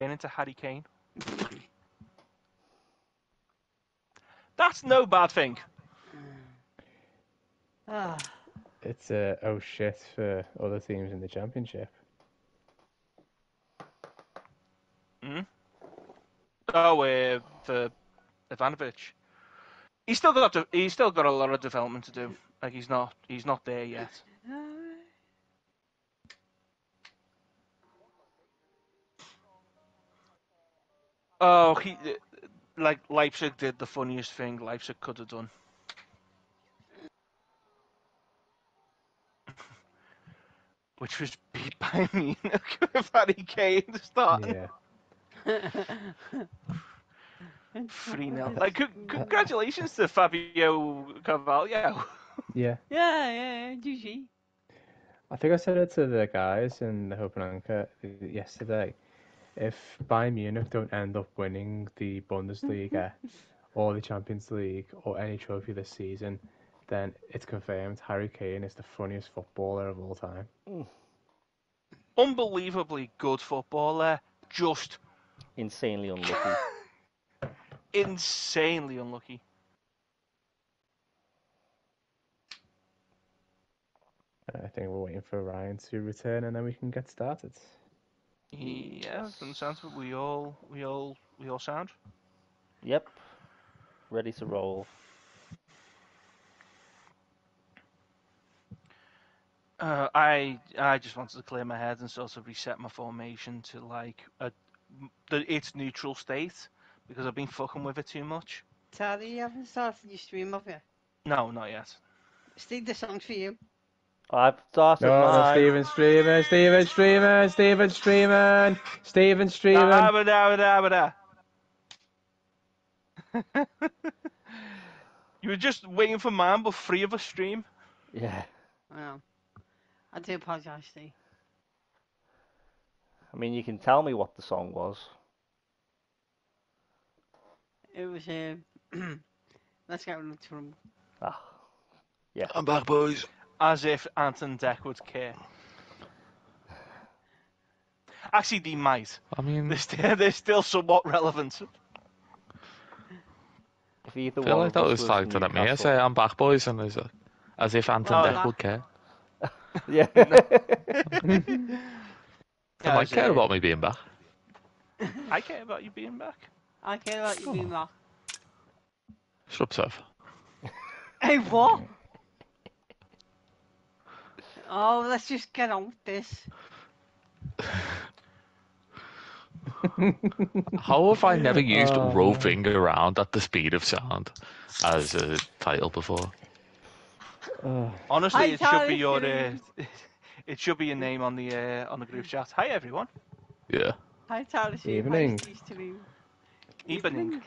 into Harry Kane. That's no bad thing. Ah, It's uh, oh shit for other teams in the championship. Hmm? Oh, uh, for Ivanovic. He's still got to, he's still got a lot of development to do. Like he's not he's not there yet. Oh, he like Leipzig did the funniest thing Leipzig could have done. Which was beat by Munich with Harry Kane starting. Yeah. 3 0. Like, c- congratulations to Fabio Carvalho. Yeah. yeah, yeah, yeah, GG. I think I said it to the guys in the Hope and Anchor yesterday. If Bayern Munich don't end up winning the Bundesliga or the Champions League or any trophy this season, then it's confirmed Harry Kane is the funniest footballer of all time. Mm. Unbelievably good footballer, just Insanely unlucky. insanely unlucky. I think we're waiting for Ryan to return and then we can get started. Yeah, doesn't sound what we all we all we all sound. yep. Ready to roll. Uh, I I just wanted to clear my head and sort of reset my formation to like a, the, its neutral state because I've been fucking with it too much. Tally, you haven't started your stream, have you? No, not yet. Steve, the song's for you. I've started No, mine. Steven Streamer, Steven Streamer, Steven Streamer, Steven Streamer. Ah, ba da, ba da, ba da. you were just waiting for mine, but three of us stream. Yeah. Well, I do apologise, Steve. I mean, you can tell me what the song was. It was, uh, let's get rid of Trump. Ah. yeah. I'm back, boys. As if Ant and Dec would care. Actually, they might. I mean, They're still, they're still somewhat relevant. If either I feel one like of that was was targeted at me. I say, I'm back, boys, and as, as if Anton Oh, Deck nah. would care. Yeah. They might care about me being back. I care about you being back. I care about you being back. Shut up, Seth. Hey, what? Oh, let's just get on with this. How have I never used Oh, roving around at the speed of sound as a title before? Oh, Honestly, Hi, it should be your uh, it should be your name on the uh, on the group chat. Hi everyone. Yeah. Hi, Tyler. Steve. Evening. Hi, Steve, Steve. Evening.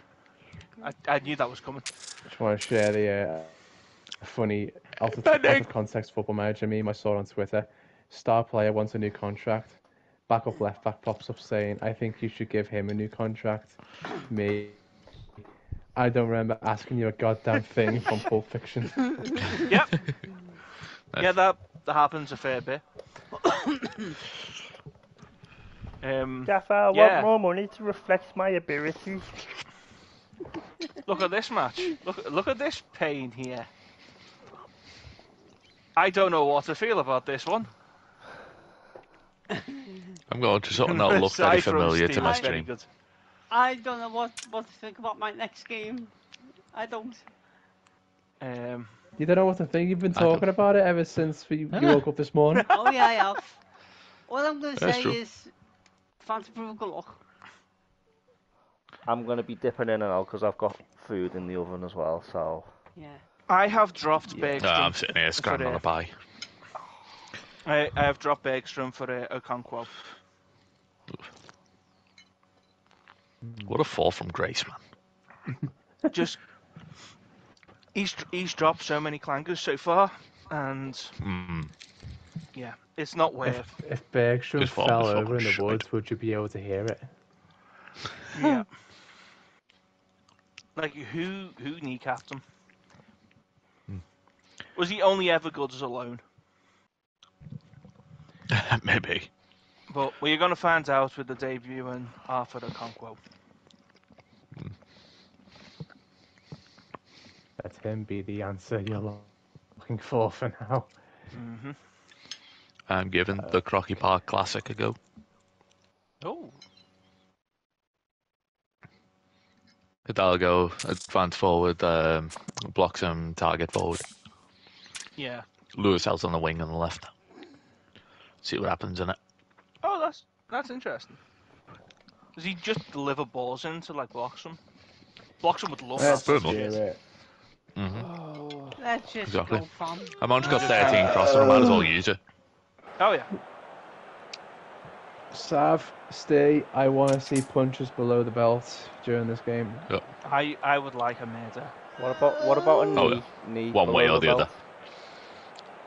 I, I knew that was coming. just want to share the uh, funny out of, out Benny. of context football manager meme I saw on Twitter. Star player wants a new contract. Backup left back pops up saying, "I think you should give him a new contract." Me, I don't remember asking you a goddamn thing from Pulp Fiction. Yep. yeah, that that happens a fair bit. um, Jeff, I Yeah. want more money to reflect my ability. look at this match. Look look at this pain here. I don't know what to feel about this one. I'm going to something that'll look very Aside from familiar to my it's stream. I don't know what, what to think about my next game. I don't. Um, You don't know what to think. You've been talking about it ever since we, you woke up this morning. Oh, yeah, I have. All I'm going to That's say true. is, fancy proof good luck. I'm going to be dipping in and out because I've got food in the oven as well, so. Yeah. I have dropped Yeah. Bergstrom. No, I'm sitting here scrambling the- a pie. I, I have dropped Bergstrom for uh, Okonkwo. What a fall from grace, man. Just he's he's dropped so many clangers so far, and Mm. yeah, it's not worth. if Bergstrom His form fell is over in the shite. woods, would you be able to hear it? Yeah. Like who who kneecapped him? Was he only ever good as a loan? Maybe. But we're going to find out with the debut and Arthur the Okonkwo. Let him be the answer you're looking for for now. hmm I'm giving the Crocky Park Classic a go. Oh, Hidalgo, advance forward, um, block some target forward. Yeah. Lewis out on the wing on the left. See what happens in it. Oh, that's that's interesting. Does he just deliver balls into like Bloxham? Bloxham would love Let's that. Let's just do do it. hmm Let's just Exactly. go from. Amont's got 13 crosses, I might as well use it. Oh yeah. Sav, stay. I want to see punches below the belt during this game. I I would like a murder. What about what about a knee? Oh, knee One way below or the other.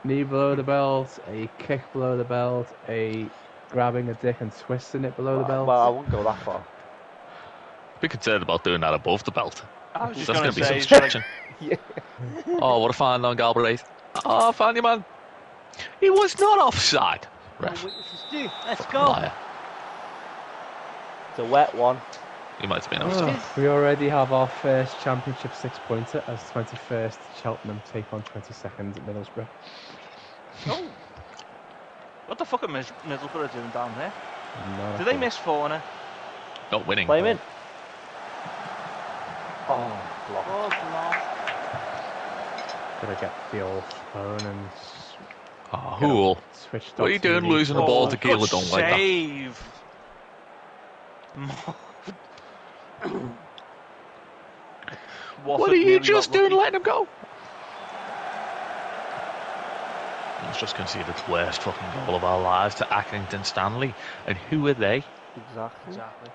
Belt? Knee below the belt, a kick below the belt, a grabbing a dick and twisting it below the belt. Well, I wouldn't go that far. Be concerned about doing that above the belt. I was just That's gonna going be say, some like- stretching. Yeah. Oh, what a fine long Galbraith. Oh, Fanny man. He was not offside. Ref. witnesses. Let's go. liar. It's a wet one. He might have been Oh, we already have our first championship six pointer as 21st Cheltenham take on 22nd at Middlesbrough. Oh. What the fuck are Mis- Middlesbrough doing down there? Not a Did they clue. miss Fauna? Not winning. Play him in. Oh, block. Oh, block. Gotta get the old phone and s- ah, Oh, Hool. What are you doing losing the ball oh, to Keeler don't like that? save. What are you just doing letting him go? He's just conceded the worst fucking goal of our lives to Accrington Stanley. And who are they? Exactly. Exactly.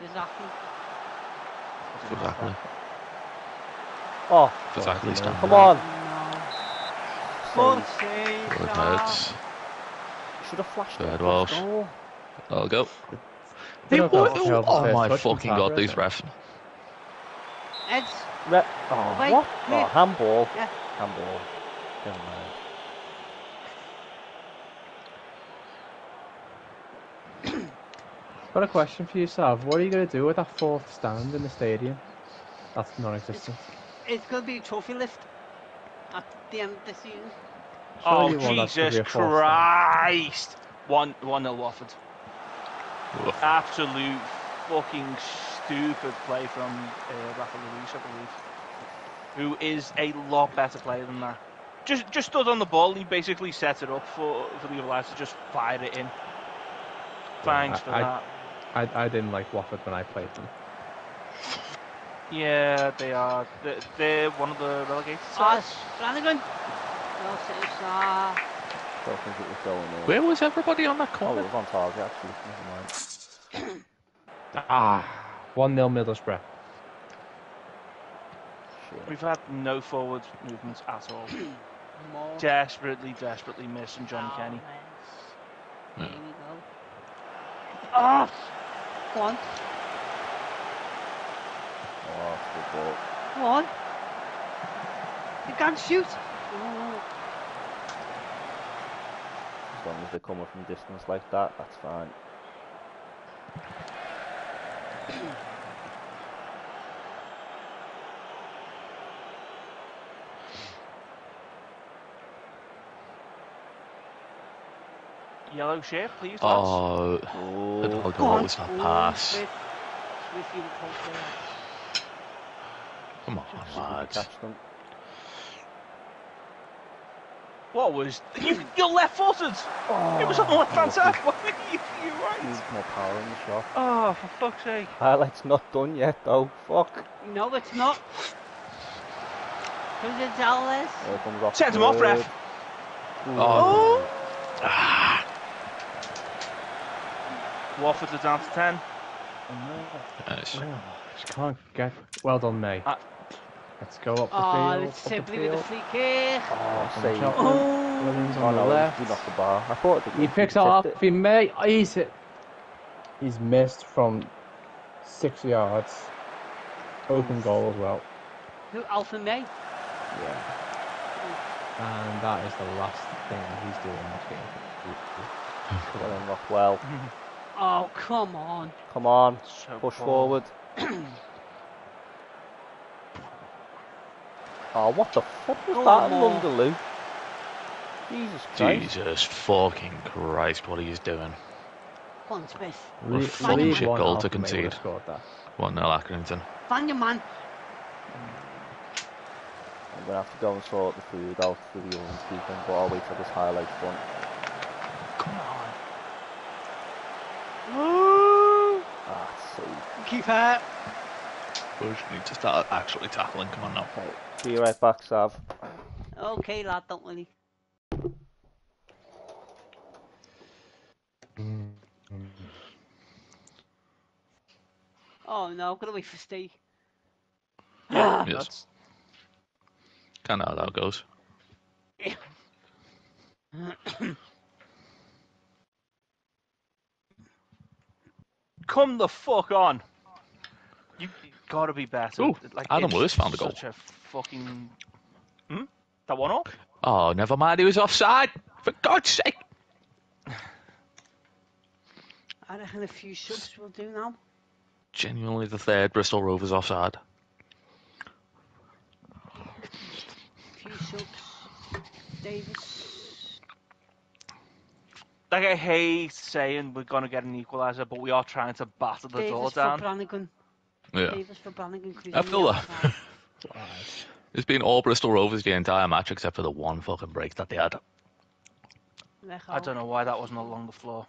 Exactly. Exactly. Oh, Exactly, Stanley. come on. No. Good Save. save. Good heads. Should have flashed Third it. Welsh. goal. I'll go. They They don't were, have to tell the oh my fucking god, these is it? refs. Eds. Re- oh, Wait, what? wait. Oh, handball. Yeah. Handball. Never mind. Got a question for you, Sav. What are you gonna do with that fourth stand in the stadium? That's non-existent. It's going to be a trophy lift at the end of the season. Oh Surely one Jesus be stand. Christ! One one nil Watford. Oof. Absolute fucking stupid play from uh, Rafa Luis, I believe, who is a lot better player than that. Just just stood on the ball. He basically set it up for for the other lads to just fire it in. Thanks I- for I- that. I, I didn't like Watford when I played them. Yeah, they are. They're, they're one of the relegated Ah, sides. Flanagan. Well, save, Sam. Don't think it was going in. Where was everybody on that Oh, it corner? was on target actually. Never mind. Ah, one 0 Middlesbrough. Shit. We've had no forward movements at all. More. desperately, desperately missing Johnny Oh, Kenny. nice. Here we go. Ah! Go on. Oh, that's a good ball. Go on. You can't shoot. Oh, As long as they're coming from distance like that, that's fine. Yellow shirt, please. Oh, Oh, Hidalgo, go what on. was that Oh, pass? Smith. Smith, you were close there. Come on, see if we lads. catch them. What was you? You're left-footed. it was on the left-hand side. What are you? You're right. Needs more power in the shot. Oh, for fuck's sake! Ah, Highlight's not done yet though. Fuck. No, it's not. Who's it, Dallas? Here it comes off. Send him off, ref. Oh. Ah. Watford are down to ten. Uh, nice. Oh, just can't get. Well done, mate. Ah. Let's go up the Oh, field. it's up the simply with the field. free kick. Oh, From save. Cheltenham. Oh, Williams Oh the no, left. he knocked the bar. I thought He picks it up. He may. Ah, he's hit. He's missed from six yards. Open goal as well. who, Alfie May? Yeah. And that is the last thing he's doing this game. Well in, Rockwell. Oh, come on. Come on, So push poor. forward. oh, what the fuck was Go that, on, Moore. Lungaloo? Jesus Christ. Jesus fucking Christ, what are you doing? Come on, Smith. Le- fucking League shit One goal to concede. scored that. 1 0 Accrington. Find your man. I'm gonna have to go and sort the food out for the oven keeping, but I'll wait till this highlights done. Come on. Ah, save. Keep it. We just need to start actually tackling. Come on now. Okay, be right back, Sav. Okay, lad, don't worry. Oh no, gotta wait for Steve. Yeah, Yes. Kind of how that goes. come the fuck on. You you gotta be better. Ooh, like Adam it's Lewis found a goal. Such a fucking. Hmm. That one up. Oh, never mind. He was offside. For God's sake. I reckon a few subs will do now. Genuinely the third Bristol Rovers offside. few subs. Davis. Like I hate saying we're gonna get an equaliser, but we are trying to batter the door Davis for down. Brannigan. Yeah. Davis for Brannigan. 'cause I feel that. outside. It's been all Bristol Rovers the entire match except for the one fucking break that they had. I don't know why that wasn't along the floor.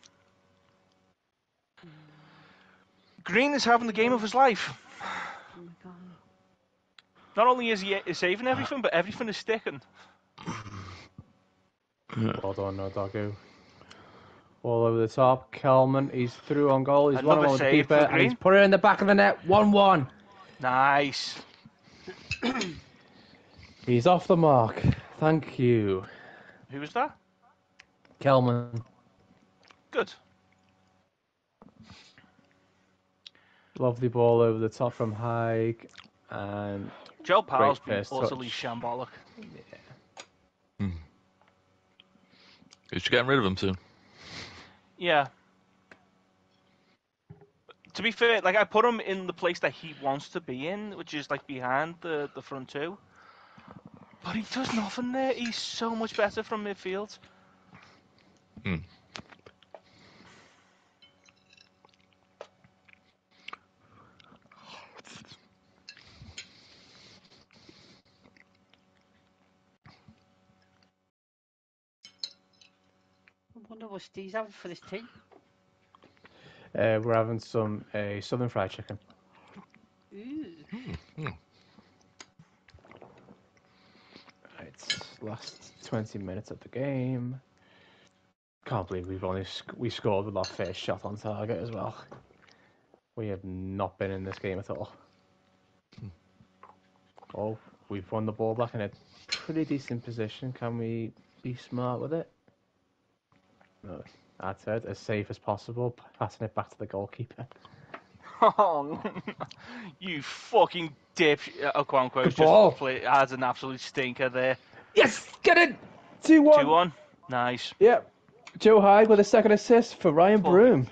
Green is having the game of his life. Oh my God. Not only is he saving everything, but everything is sticking. Well done, no doggo. All over the top. Kelman, he's through on goal. He's one on the keeper, and he's put it in the back of the net. 1 1. Nice. He's off the mark. Thank you. Who was that? Kelman. Good. Lovely ball over the top from Haig. And Joe Powell's been first utterly touch. shambolic. Is hmm. you getting rid of him soon? Yeah. To be fair, like I put him in the place that he wants to be in, which is like behind the, the front two. But he does nothing there. He's so much better from midfield. Hmm. Wonder what Steve's having for this tea. uh, we're having some a southern fried chicken. Ooh. Hmm, hmm. It's last 20 minutes of the game. Can't believe we've only sc- we scored with our first shot on target as well. We have not been in this game at all. Hmm. Oh, we've won the ball back in a pretty decent position. Can we be smart with it? No, that's it. As safe as possible, passing it back to the goalkeeper. Oh, you fucking dip. Uh, Okonkwo Good just ball. play, has an absolute stinker there. Yes, get it. Two one. 2 1. Nice. Yep. Joe Hyde with a second assist for Ryan Fuck. Broom.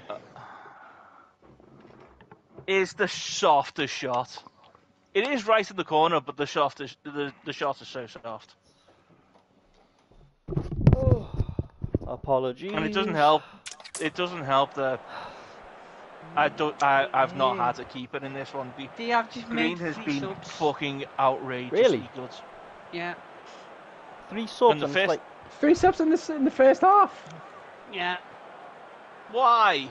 Is the softest shot. It is right in the corner, but the shot is, the, the shot is so soft. Apologies. And it doesn't help. It doesn't help that I don't. I, I've not had to keep it in this one. The They have just Green made has three been subs. fucking outrageously Really? good. Yeah, Three subs And the and first- like Three subs in the in the first half. yeah. Why?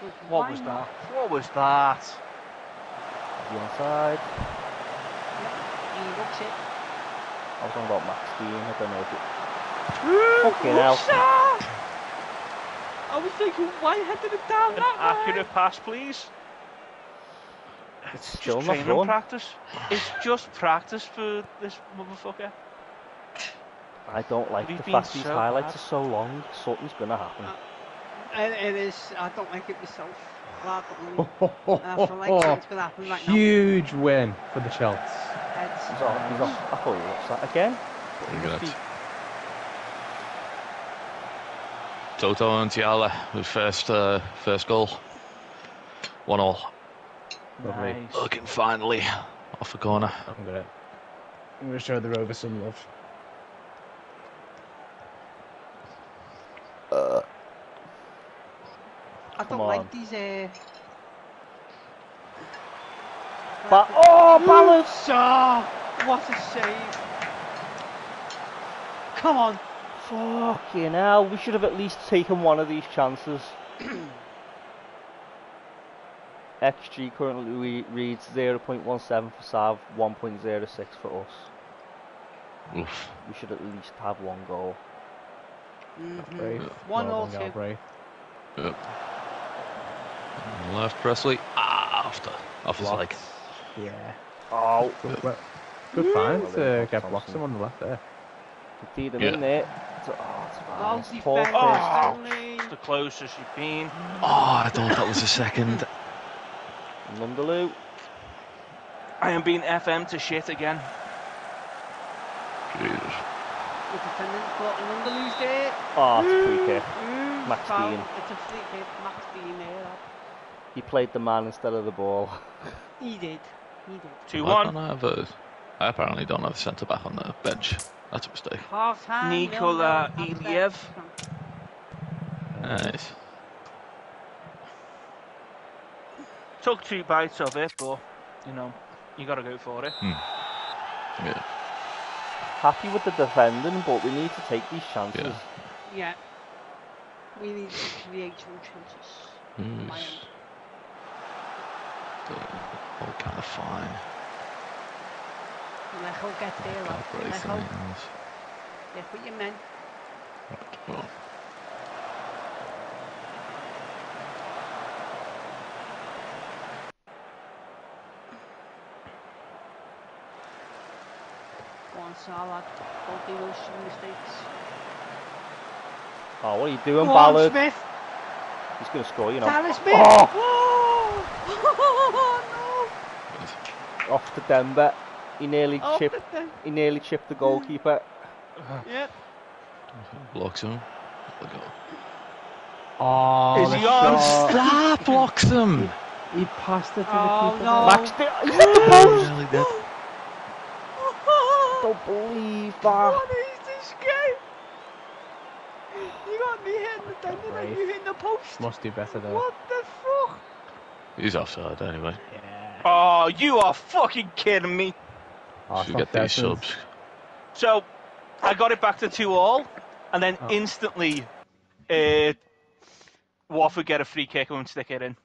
What Why was not? that? What was that? The onside. He looks it. I was talking about Max Dean. I don't know if it. Fucking hell. I was thinking, why headed it down An that way? accurate pass, please. It's Just still not training done. practice. It's just practice for this motherfucker. I don't like We've the been fact these so highlights bad. are so long. Something's gonna happen. Uh, it, it is. I don't like it myself. Clark up and That's what I think's going to happen right now. Huge win for the Shelts. Heads. He's off, he's off. I thought he was that again. Very Must good. be- Toto and Tiala with first uh, first goal. One all. Lovely. Nice. Looking finally off the corner. I'm gonna, I'm gonna show the Rover some love. I don't Come like on. these. Uh... Ba- oh, Ballard! Shaw! What a save! Come on! Fucking hell, we should have at least taken one of these chances. XG currently re- reads 0.17 for Sav, 1.06 for us. Oof. We should at least have one goal. Mhm. One Well or done, two. Galbraith. Yep. Left Presley. Ah, after off his leg. Yeah. Oh, Good, well, good find to get Thompson. Bloxham on the left there. feed him Yeah. in there. It's- Oh, it's Well fine. Poor defended, The closest you've been. Oh, I thought that was a second. Nundaloo. I am being FM to shit again. Jesus. The defendant got an underloose there. Oh, it's a free kick. Mm, Max. Dean. It's a free kick. Max Dean there. He played the man instead of the ball. He did. He did. 2 I 1. don't have a. I apparently don't have a centre back on the bench. That's a mistake. Half time. Nikola nil, nil, Iliev. Nice. Took two bites of it, but, you know, you gotta go for it. Hmm. Yeah. Happy with the defending, but we need to take these chances. Yeah. Yeah. We need to create some chances. My Who's end. the- all kind of fine. Lecho get there, lad. Galbraith Lecho, and Ings. get with your men. Well, Go on, Salah. Don't do those mistakes. Oh, what are you doing, Go on, Ballard? Smith. He's going to score, you know. Tyler Smith. Oh! Off to Denver. He nearly no. Oh, chipped. He nearly chipped the goalkeeper. Yep. blocks him. Look at- Oh, Is he on? shot. Stop! Blocks him! He passed it to Oh, the keeper. no. Max, did, he hit the post. Really did. Oh. Don't believe that. What is this game? You got me hitting the tendon and you hitting the post. Must do better though. What the fuck? He's offside anyway. Yeah. Oh, you are fucking kidding me. Oh, Should get these subs. So, I got it back to 2 all, and then Oh. instantly, uh, Watford get a free kick and stick it in.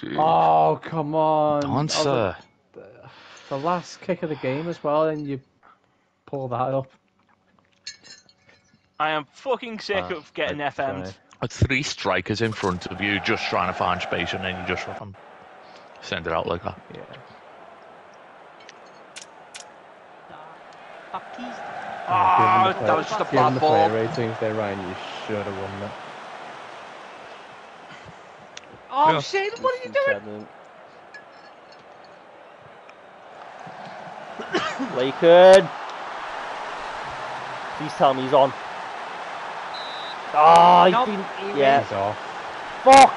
Jeez. Oh, come on. Oh, Dancer. the, the last kick of the game as well, and you pull that up. I am fucking sick Ah, of getting like, FM'd. sorry. Three strikers in front of you, just trying to find space, and then you just run. Send it out like that. Yeah. Baptiste. Ah, Given that was just a play- given bad the ball. player ratings there, Ryan, you should have won that. Oh, Yeah. Shane, what are you doing? Seven. Laken. Please tell me he's on. Ah, he's Nope, been. he Yeah. He's off. Fuck.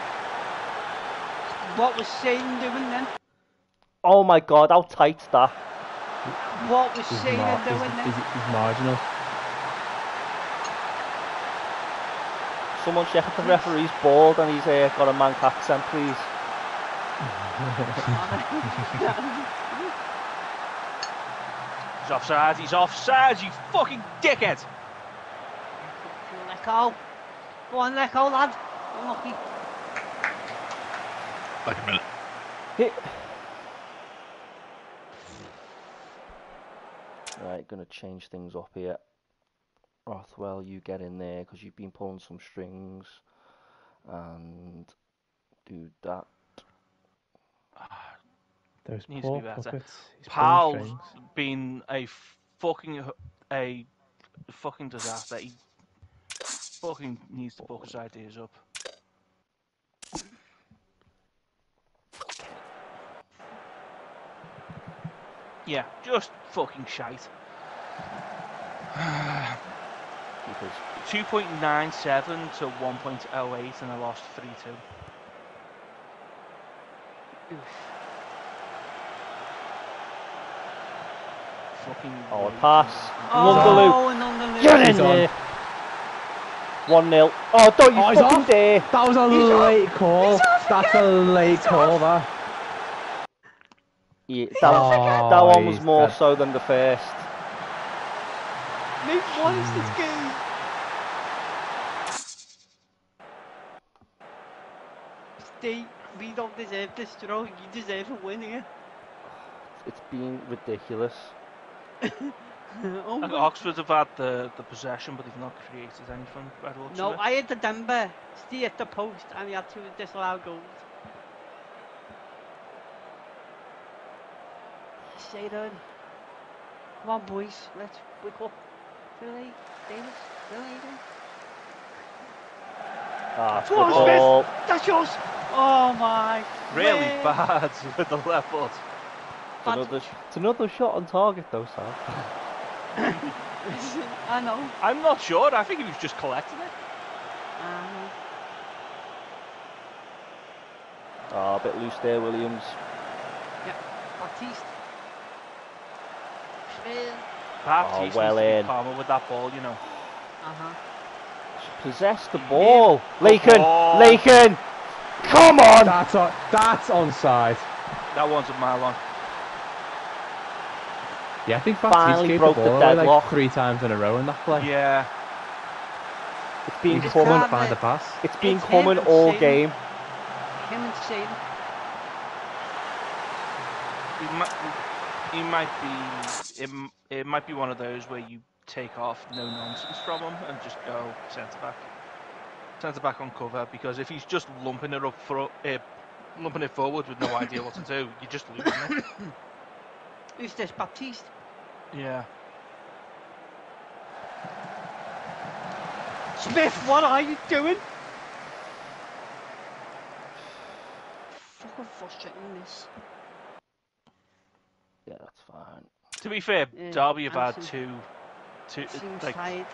What was Shane doing then? Oh my god, how tight's that? What was He's, Shane mar- he's, doing then? he's, he's marginal. Someone check if the referee's bald and he's uh, got a Manc accent, please. He's offside, he's offside, you fucking dickhead! Let go. Go on, let go, lad. Unlucky. Wait a minute. Hit. Right, gonna change things up here. Rothwell, you get in there because you've been pulling some strings. And do that. Those Needs to be better. puppets. He's pulling Pal's been a fucking a fucking disaster. He fucking needs to book his ideas up. Yeah, just fucking shite. Keepers. 2.97 to 1.08 and I lost 3 2. Fucking. Oh, a raging. pass. Oh, and oh, on the. Get in there. 1 0. Oh, don't you Oh, fucking off. dare. That was a late call. That's a late call, that. Yeah, that, Oh, that one was more dead. so than the first. Luke won us this game. Steve, we don't deserve this draw. You deserve a win here. It's been ridiculous. oh, And Oxford have had the, the possession, but they've not created anything. By the looks no. I had the Denver. Stay at the post, and he had two disallowed goals. Stay down. Come on, boys. Let's wake up. Really, Davis? Really, Aiden? Ah, Go on, good Smith. That's yours. Oh my. Really way. bad with the left foot. It's another, it's another shot on target though, Sam. I know. I'm not sure. I think he was just collecting it. I know. Ah, a bit loose there, Williams. Baptiste. Smith. Perhaps Oh, he's well needs to in. be calmer with that ball, you know. Uh-huh. Possess the ball. Laken! Oh. Laken! Come on! That's on, that's onside. That one's a mile long. Yeah, I think Finally broke the the ball away deadlock. like three times in a row in that play. Yeah. It's He been just Come couldn't on, coming. find the pass. It's been It's him coming all Shane. game. Him and Shane. He might, be. It, it might be one of those where you take off no nonsense from him and just go centre back, centre back on cover. Because if he's just lumping it up for, uh, lumping it forward with no idea what to do, you're just losing it. Who's this? Baptiste? Yeah. Smith, what are you doing? Fucking frustrating this. Yeah, that's fine. To be fair, Yeah, Derby have had Anson. two, two like tired.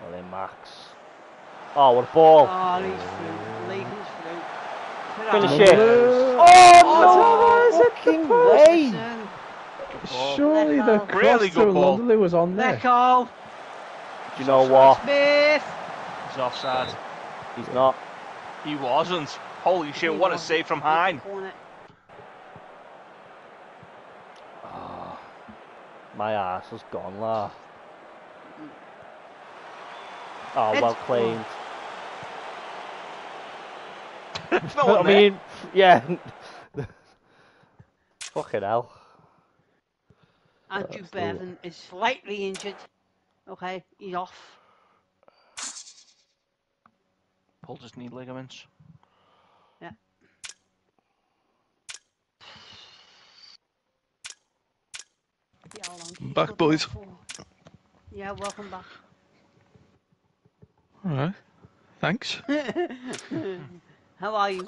Well then, Max. Oh, what a ball! Oh, he's through. Laken's through. Finish it. Oh, Oh, no no, fucking way! Listen. Surely the Let cross Really to ball. Lundley was on Let there. go. Do you know what? Smith. He's offside. He's not. He wasn't. Holy shit! What a save from Hit the Hine. corner. Ah, my ass has gone, la. Oh, It's- well claimed. It's not I on there. mean, yeah. Fucking hell. Andrew That's the- Bevan is slightly injured. Okay, he's off. pulled his knee ligaments. Yeah, how long he's Back, boys. Yeah, welcome back. All right. Thanks. How are you?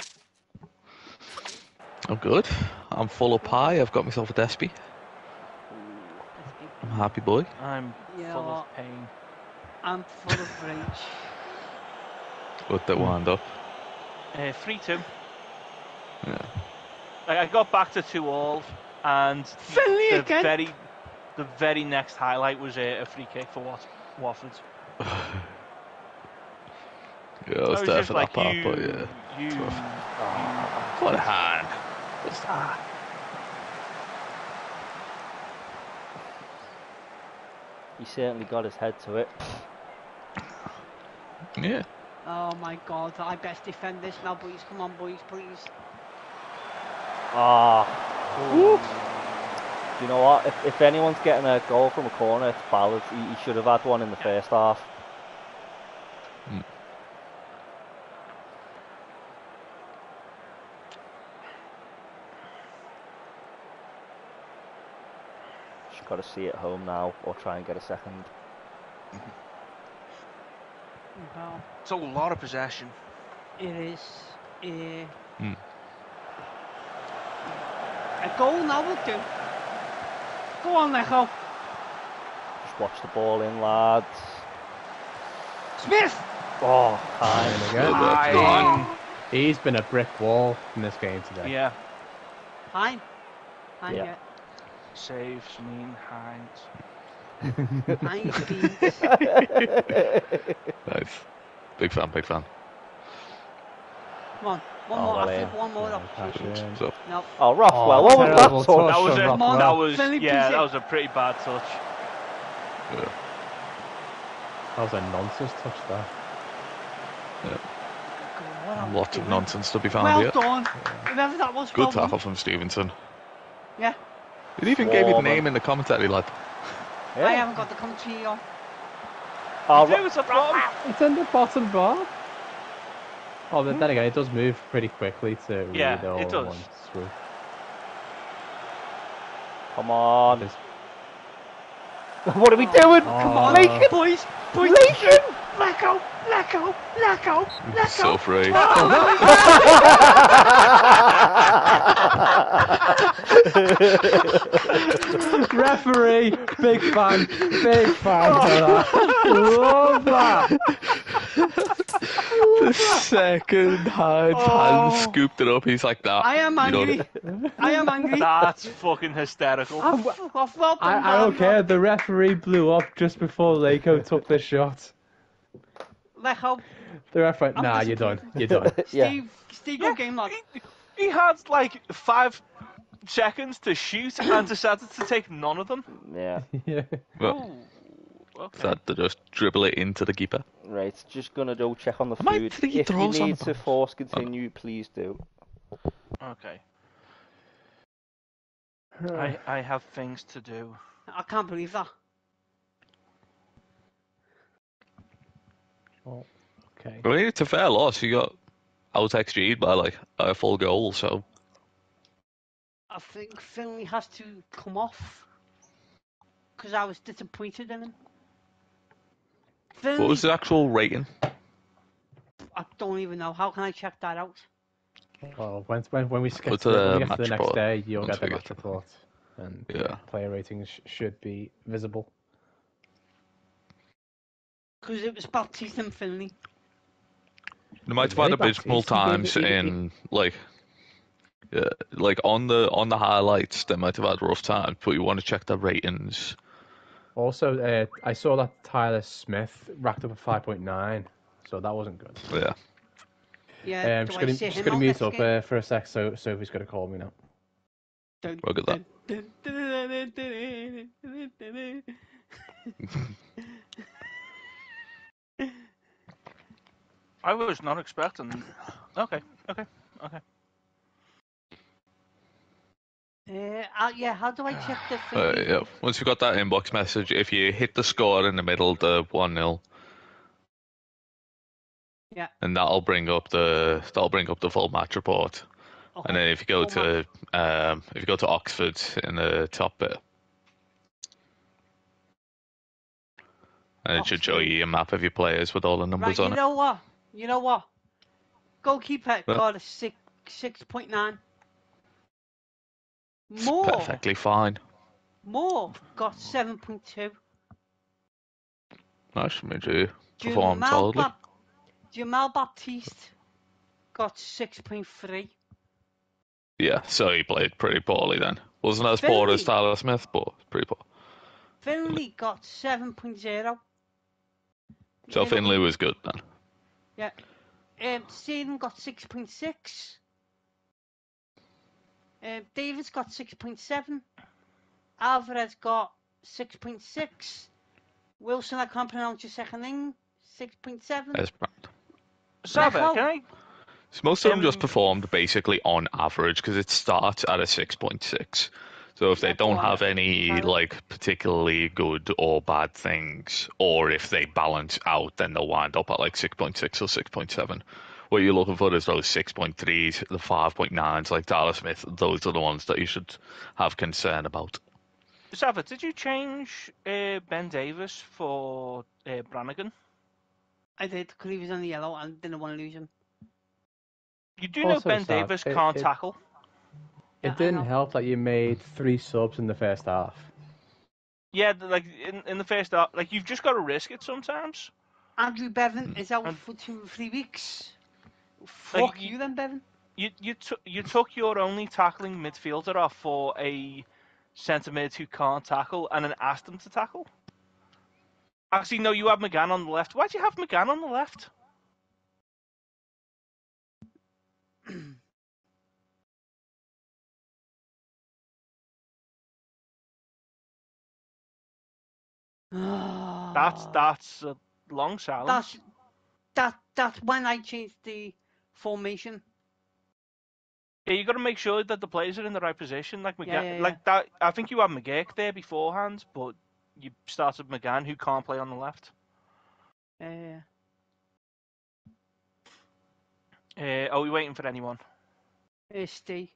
I'm good. I'm full of pie. I've got myself a Despy. I'm a happy boy. I'm Yeah, full well, of pain. I'm full of rage. Good that wound up. Uh, three two. Yeah. Like I got back to two all, and Finley the again. very, the very next highlight was a, a free kick for Wat- Watford. Yeah, I was I there for like that part, you, but yeah. you, tough. What a hand. What's that? He certainly got his head to it. Yeah. Oh my god, I best defend this now, boys. Come on, boys, please. Ah. Do you know what? If, if anyone's getting a goal from a corner, it's Ballard. He, he should have had one in the first half. Just got to see it home now, or try and get a second. Well, it's a lot of possession. it is. Uh, A goal now will do. Go on, Lecho. Just watch the ball in, lads. Smith! Oh, Hine. There we He's been a brick wall in this game today. Yeah. Fine. Fine, Yeah. yeah. Saves mean Hines. Fine, beats. Nice. Big fan, big fan. Come on. One Oh, more. I think one more Yeah, opportunity. So, No. Oh, Rothwell, Oh, what was that touch? touch. That was a from that was yeah, that was a pretty bad touch. yeah. That was a nonsense touch there. What am Lots of nonsense to be found Well here. done. Whoever that was, Good well done. tackle from Stevenson. Yeah. It even gave you the Foreman. name in the commentary, lad. I haven't got the commentary on. Oh, Dude, Ro- it's a. It's in the bottom bar. Oh, but then again, it does move pretty quickly to read Yeah, all it does. one swoop. come on. What are we doing? Come on, Oh. boys. Boys. Let go. Let go. Let go. Let So go. free. Referee, big fan, big fan for that. Love that. the second Hines Oh. hand scooped it up, he's like, that. I am you know angry. I am angry. That's fucking hysterical. I've, I've well done, I, I don't care. The referee blew up just before Lako took the shot. Let go. The referee, I'm nah, you're done. You're done. Yeah. Steve. Steve, good game, lad. He, he had like five seconds to shoot and decided to take none of them. Yeah. yeah. Well, Oh, okay. that to just dribble it into the keeper. Right, just gonna go check on the Am I food. three If you throws on need the to box? force oh. continue, please do. Okay. I, I have things to do. I can't believe that. Okay. I mean, it's a fair loss. You got out XG'd by like a full goal, so I think Finley has to come off because I was disappointed in him. Finley, what was the actual rating? I don't even know. How can I check that out? Well, when when when we skip to to the, the when we get to the match next report day, you'll once get the we get match to- report, and Yeah. player ratings sh- should be visible. Because it was Baptiste and Finley. They might have had a bit he gave times it- he- he- in like, yeah, like on the on the highlights. They might have had rough times, but you want to check the ratings. Also, uh, I saw that Tyler Smith racked up a 5.9, so that wasn't good. Yeah, Yeah, Um, do just I gonna just gonna mute up uh, for a sec. So Sophie's gonna call me now. Dun, Look at that. I was not expecting. Okay, okay, okay. Uh, uh, yeah, how do I check the uh, yeah. Once you've got that inbox message, if you hit the score in the middle, the one 0 Yeah. and that'll bring up the that'll bring up the full match report. Okay. And then if you go Full to um, if you go to Oxford in the top bit, and it should show you a map of your players with all the numbers Right, on you it. know what? You know what? Goalkeeper got a six six point nine. More, Perfectly fine. more got seven point two. Nice, made you perform solidly. Bap- Jamal Baptiste got six point three. Yeah, so he played pretty poorly then. Wasn't as poor as. Tyler Smith, but pretty poor. Finley got seven point zero. So Finley was good then. Um, Stephen got six point six. Um, Davis got six point seven. Alvarez got six point six. Wilson, I can't pronounce your second name. Six point seven. As planned. Sava, Lecho. So most of them just Um, performed basically on average because it starts at a 6.6. So if they Yeah, don't have any Fine. like particularly good or bad things, or if they balance out, then they'll wind up at like 6.6 or 6.7. What you're looking for is those 6.3s, the 5.9s, like Tyler Smith. Those are the ones that you should have concern about. Sava, did you change uh, Ben Davis for uh, Brannigan? I did because he was on the yellow and didn't want to lose him. You do know Ben Sav, Davis it- can't it- tackle. It didn't help that you made three subs in the first half. Yeah, like in, in the first half, like you've just got to risk it sometimes. Andrew Bevan hmm. is out And- for two, three weeks. Fuck you- you then, Bevan. You you took you took your only tackling midfielder off for a centre mid who can't tackle, and then asked him to tackle. Actually, no, you have McGann on the left. Why'd you have McGann on the left? That's that's a long silence. That's that. That's when I changed the formation. Yeah, you got to make sure that the players are in the right position. Like McGann, Yeah, yeah, like that. I think you had McGurk there beforehand, but you started McGann, who can't play on the left. Yeah, Uh, are we waiting for anyone? uh.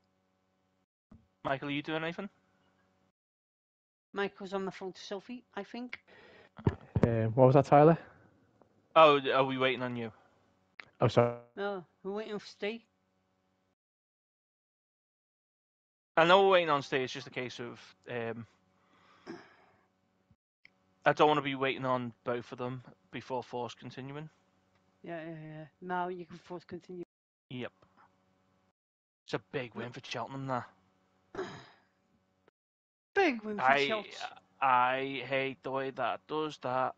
Michael, are you doing anything? Michael's on the phone to Sophie, I think. Um, what was that, Tyler? Oh, are we waiting on you? Oh, sorry. No, we're waiting for Steve. I know we're waiting on Steve. It's just a case of um, I don't want to be waiting on both of them before force continuing. Yeah, yeah, yeah. Now you can force continue. Yep. It's a big win for Cheltenham. That Big win for I Chelsea. I hate the way that does that.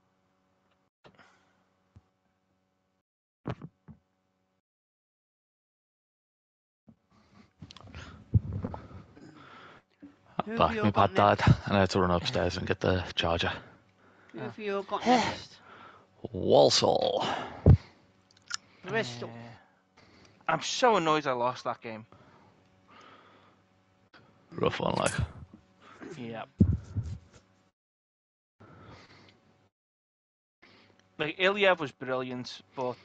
Who Back you my got bad dad, and I had to run upstairs and get the charger. Who have you got next? Walsall. Bristol. Uh, I'm so annoyed I lost that game. Rough one, like. Yep. Like Iliev was brilliant, but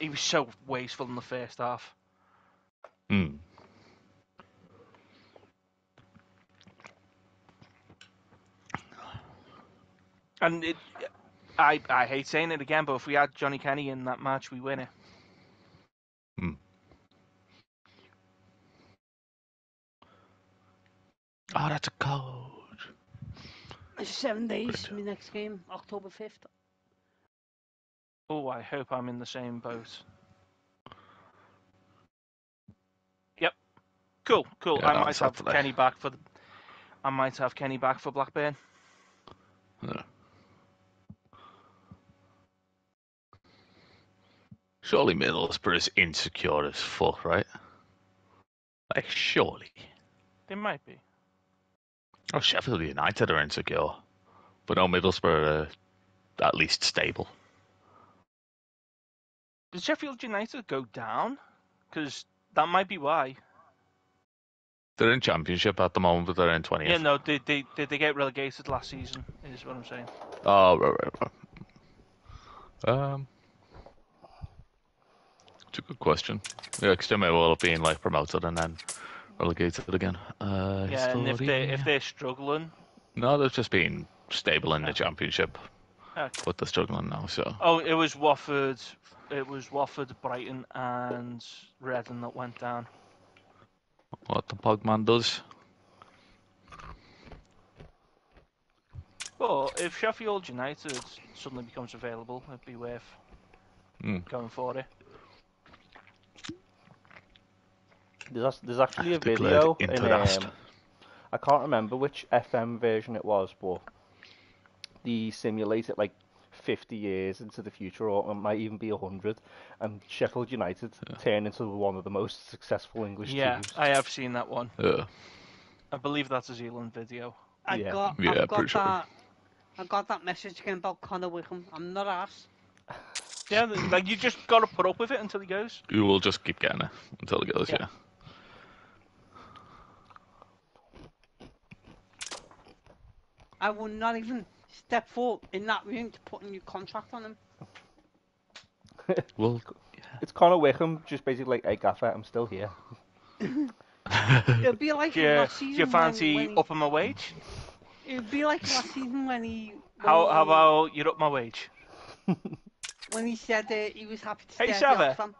he was so wasteful in the first half. Hmm. And it, I I hate saying it again, but if we had Johnny Kenny in that match, we win it. Oh, that's a code. Seven days Good. to uh, my next game, October 5th. Oh, I hope I'm in the same boat. Yep. Cool, cool. Yeah, I might have Saturday. Kenny back for the. I might have Kenny back for Blackburn. Yeah. Surely Middlesbrough is insecure as fuck, right? Like, surely. They might be. Oh, Sheffield United are insecure. But no, Middlesbrough are at least stable. Did Sheffield United go down? Because that might be why. They're in Championship at the moment, but they're in 20th. Yeah, no, did they did they get relegated last season? Is what I'm saying. Oh, right, right, right. Um, it's a good question. Yeah, because they may well have been like promoted and then relegated again. Uh, Yeah, and if they if they're struggling, no, they've just been stable in the Championship, okay. but they're struggling now. So Oh, it was Watford, It was Watford, Brighton, and Reading that went down. what the Pogman does? But if Sheffield United suddenly becomes available, it'd be worth Hmm. going for it. There's, there's actually a video in interest. um, I can't remember which FM version it was, but the simulated like 50 years into the future, or it might even be 100, and Sheffield United turn into one of the most successful English Yeah, teams. I have seen that one. Yeah. I believe that's a Zealand video. I Yeah. got, Yeah, I've got pretty sure. that. I got that message again about Connor Wickham. I'm not asked. Yeah, like you just got to put up with it until he goes. You will just keep getting it until he goes. Yeah. Yeah. I will not even step foot in that room to put a new contract on him. Well, It's Connor Wickham, just basically like, hey Gaffer, I'm still here. It'll be like Do you, last do you fancy when, when upping my wage? It'll be like last season when he. When How he, how about you up my wage? when he said uh, he was happy to Hey, stay at the Oxfam.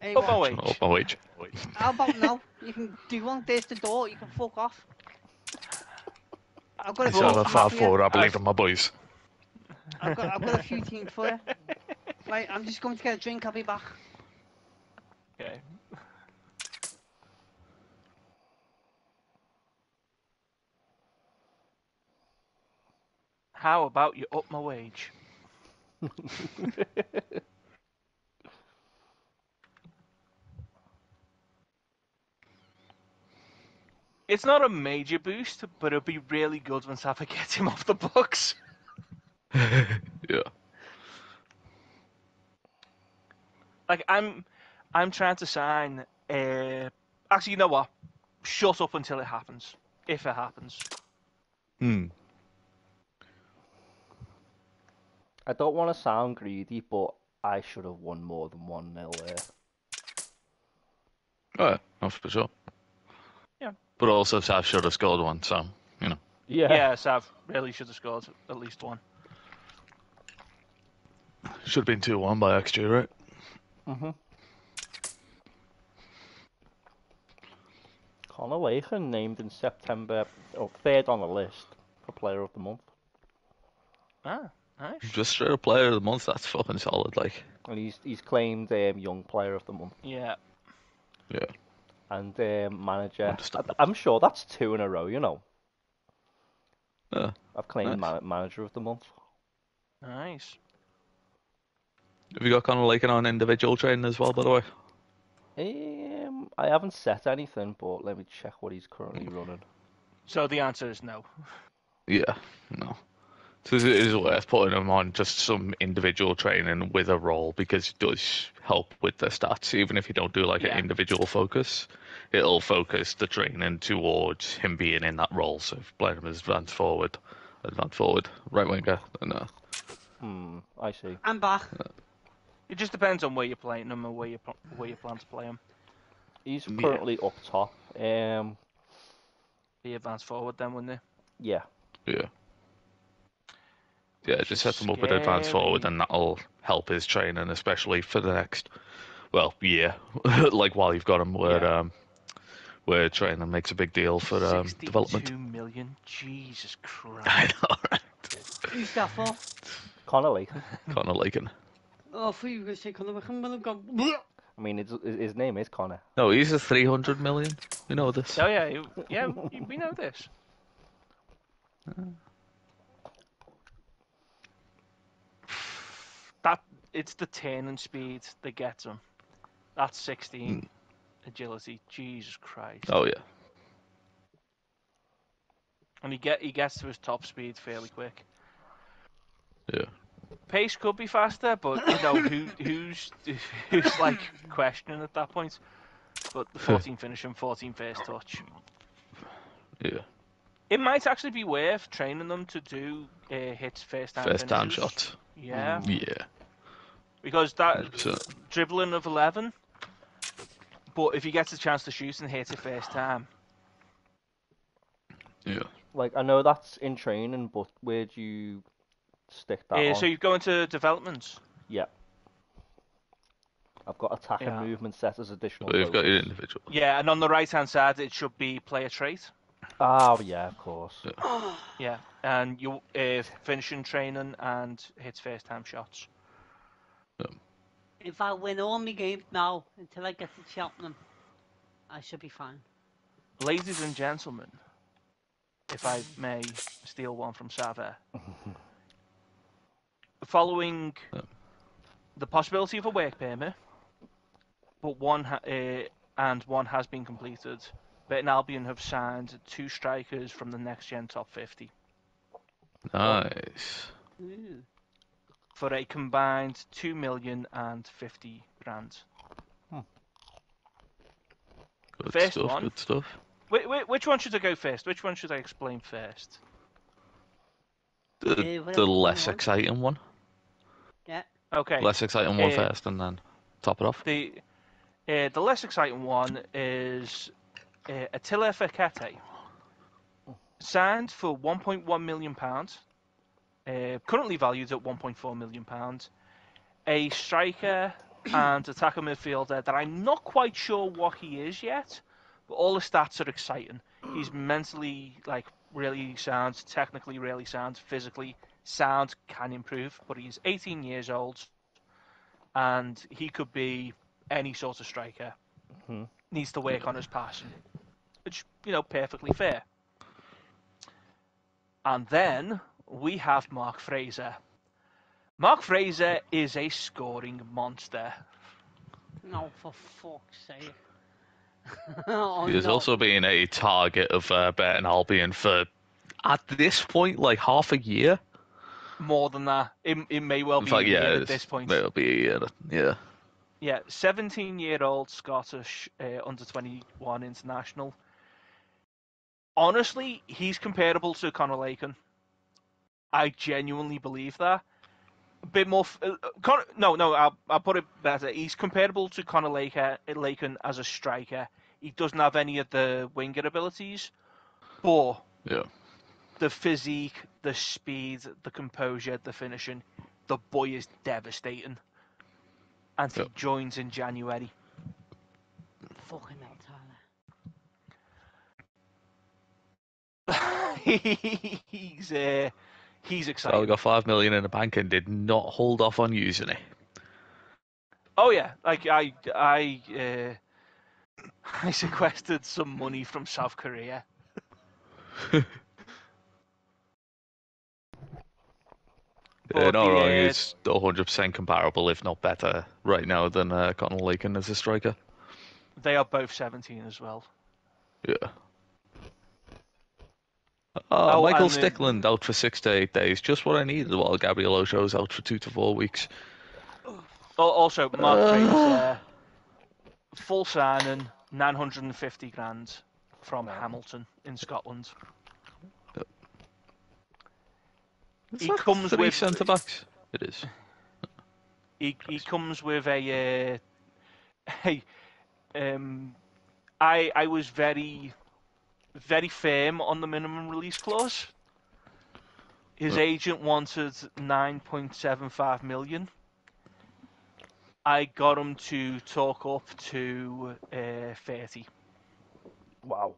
Hey, Up my wage. Up my wage. How about now? You can do one. There's the door. You can fuck off. I've got a So few I'm a teams fab four. I believe in my boys. I've got, I've got a few teams for you. Right, I'm just going to get a drink. I'll be back. Okay. How about you up my wage? It's not a major boost, but it'll be really good when Safa gets him off the books. Yeah. Like I'm, I'm trying to sign. Uh, actually, you know what? Shut up until it happens. If it happens. Hmm. I don't want to sound greedy, but I should have won more than 1 0 there. Oh, yeah, that's for sure. Yeah. But also, Sav should have scored one, so, you know. Yeah. Yeah, Sav really should have scored at least one. Should have been 2 1 by XG, right? hmm Connor Lakin named in September, oh, third on the list for Player of the Month. Ah, nice. Just straight up player of the month, that's fucking solid, like. And he's he's claimed um, Young Player of the Month Yeah. Yeah. And um, Manager. I, I'm sure that's two in a row, you know. Yeah. I've claimed Nice. man- Manager of the Month. Nice. Have you got Conor Lakin on individual training as well, by the way? Um, I haven't set anything, but let me check what he's currently running. So the answer is no. Yeah, no. So it is worth putting him on just some individual training with a role because it does help with the stats. Even if you don't do like Yeah. an individual focus, it'll focus the training towards him being in that role. So if playing him as advanced forward, advanced forward, right winger, then uh, Hmm, I see. I'm back. It just depends on where you're playing them and where you where you plan to play them. He's Yeah. currently up top. Um, Be advanced forward then, wouldn't he? yeah. yeah. Yeah, just set him up with advance forward, and that'll help his training, especially for the next, well, year, like while you've got him, where Yeah. um, where training makes a big deal for um, development. 62 million. Jesus Christ. I know, right? Who's that for? Connor Lakin. Conor Lakin. Oh, I thought you were going to say Conor Wickham, but I've gone. I mean, his, his name is Connor. No, he's a 300 million. You know this. Oh yeah, yeah, we know this. That it's the turning speed that gets him. That's 16 agility. Jesus Christ. Oh yeah. And he get he gets to his top speed fairly quick. Yeah. Pace could be faster, but you know who who's who's like questioning at that point. But the 14 finish and 14 first touch. Yeah. It might actually be worth training them to do uh, hits first time First time shot. Yeah, Yeah. Because that So, dribbling of 11. But if he gets a chance to shoot and hit it first time, yeah. Like, I know that's in training, but where do you stick that uh, on? so you go into developments. Yeah. I've got attack Yeah. and movement set as additional. But you've got your individual. Yeah, and on the right hand side it should be player trait. Oh, yeah, of course. Yeah, and you uh, finishing training and hits first time shots. If I win all my games now until I get to Cheltenham, I should be fine. Ladies and gentlemen, if I may steal one from Sava, following Yeah. the possibility of a work permit, but one ha- uh, and one has been completed, Burton Albion have signed two strikers from the next gen top 50 Nice. Ooh. For a combined two million and fifty grand. Good First stuff. one. Good stuff. Wh- wh- which one should I go first? Which one should I explain first? The, Yeah, the less you exciting one. Yeah. Okay. Less exciting one Uh, first, and then top it off. The uh, the less exciting one is uh, Attila Fekete, signed for 1.1 million pounds, uh, currently valued at 1.4 million pounds. A striker and attacker midfielder that I'm not quite sure what he is yet, but all the stats are exciting. He's mentally like really sound, technically really sound, physically sound, can improve, but he's 18 years old, and he could be any sort of striker. Mhm. Needs to work on his passing, which you know perfectly fair. And then we have Mark Fraser. Mark Fraser is a scoring monster. No, for fuck's sake. oh, He has no. also been a target of uh, Burton Albion for, at this point, like half a year. More than that, it, it may well In be fact, a year yeah, at this point. It'll be a year. Yeah. Yeah, 17 year old Scottish uh, under 21 international. Honestly, he's comparable to Conor Lakin. I genuinely believe that. A bit more. F- uh, Con- no, no, I'll, I'll put it better. He's comparable to Conor Lakin, Lakin as a striker. He doesn't have any of the winger abilities, but Yeah. the physique, the speed, the composure, the finishing, the boy is devastating. And he Yep. joins in January. Fucking hell, Tyler. he's uh, he's So I excited. got five million in the bank and did not hold off on using it. Oh yeah, like I I uh, I sequestered some money from South Korea. Yeah, But no the, wrong. uh, It's 100% comparable, if not better, right now than uh, Conor Lakin as a striker. They are both 17 as well. Yeah. Oh, Oh, Michael Stickland out for six to eight days. Just what I needed while Gabriel Ocho's out for two to four weeks. Also, Mark Fraser, full signing, 950 grand from Hamilton in Scotland. Is He that comes three with- centre backs. It is. He he comes with a uh, hey, um, I I was very very firm on the minimum release clause. His Yeah. agent wanted nine point seven five million. I got him to talk up to uh, 30, Wow.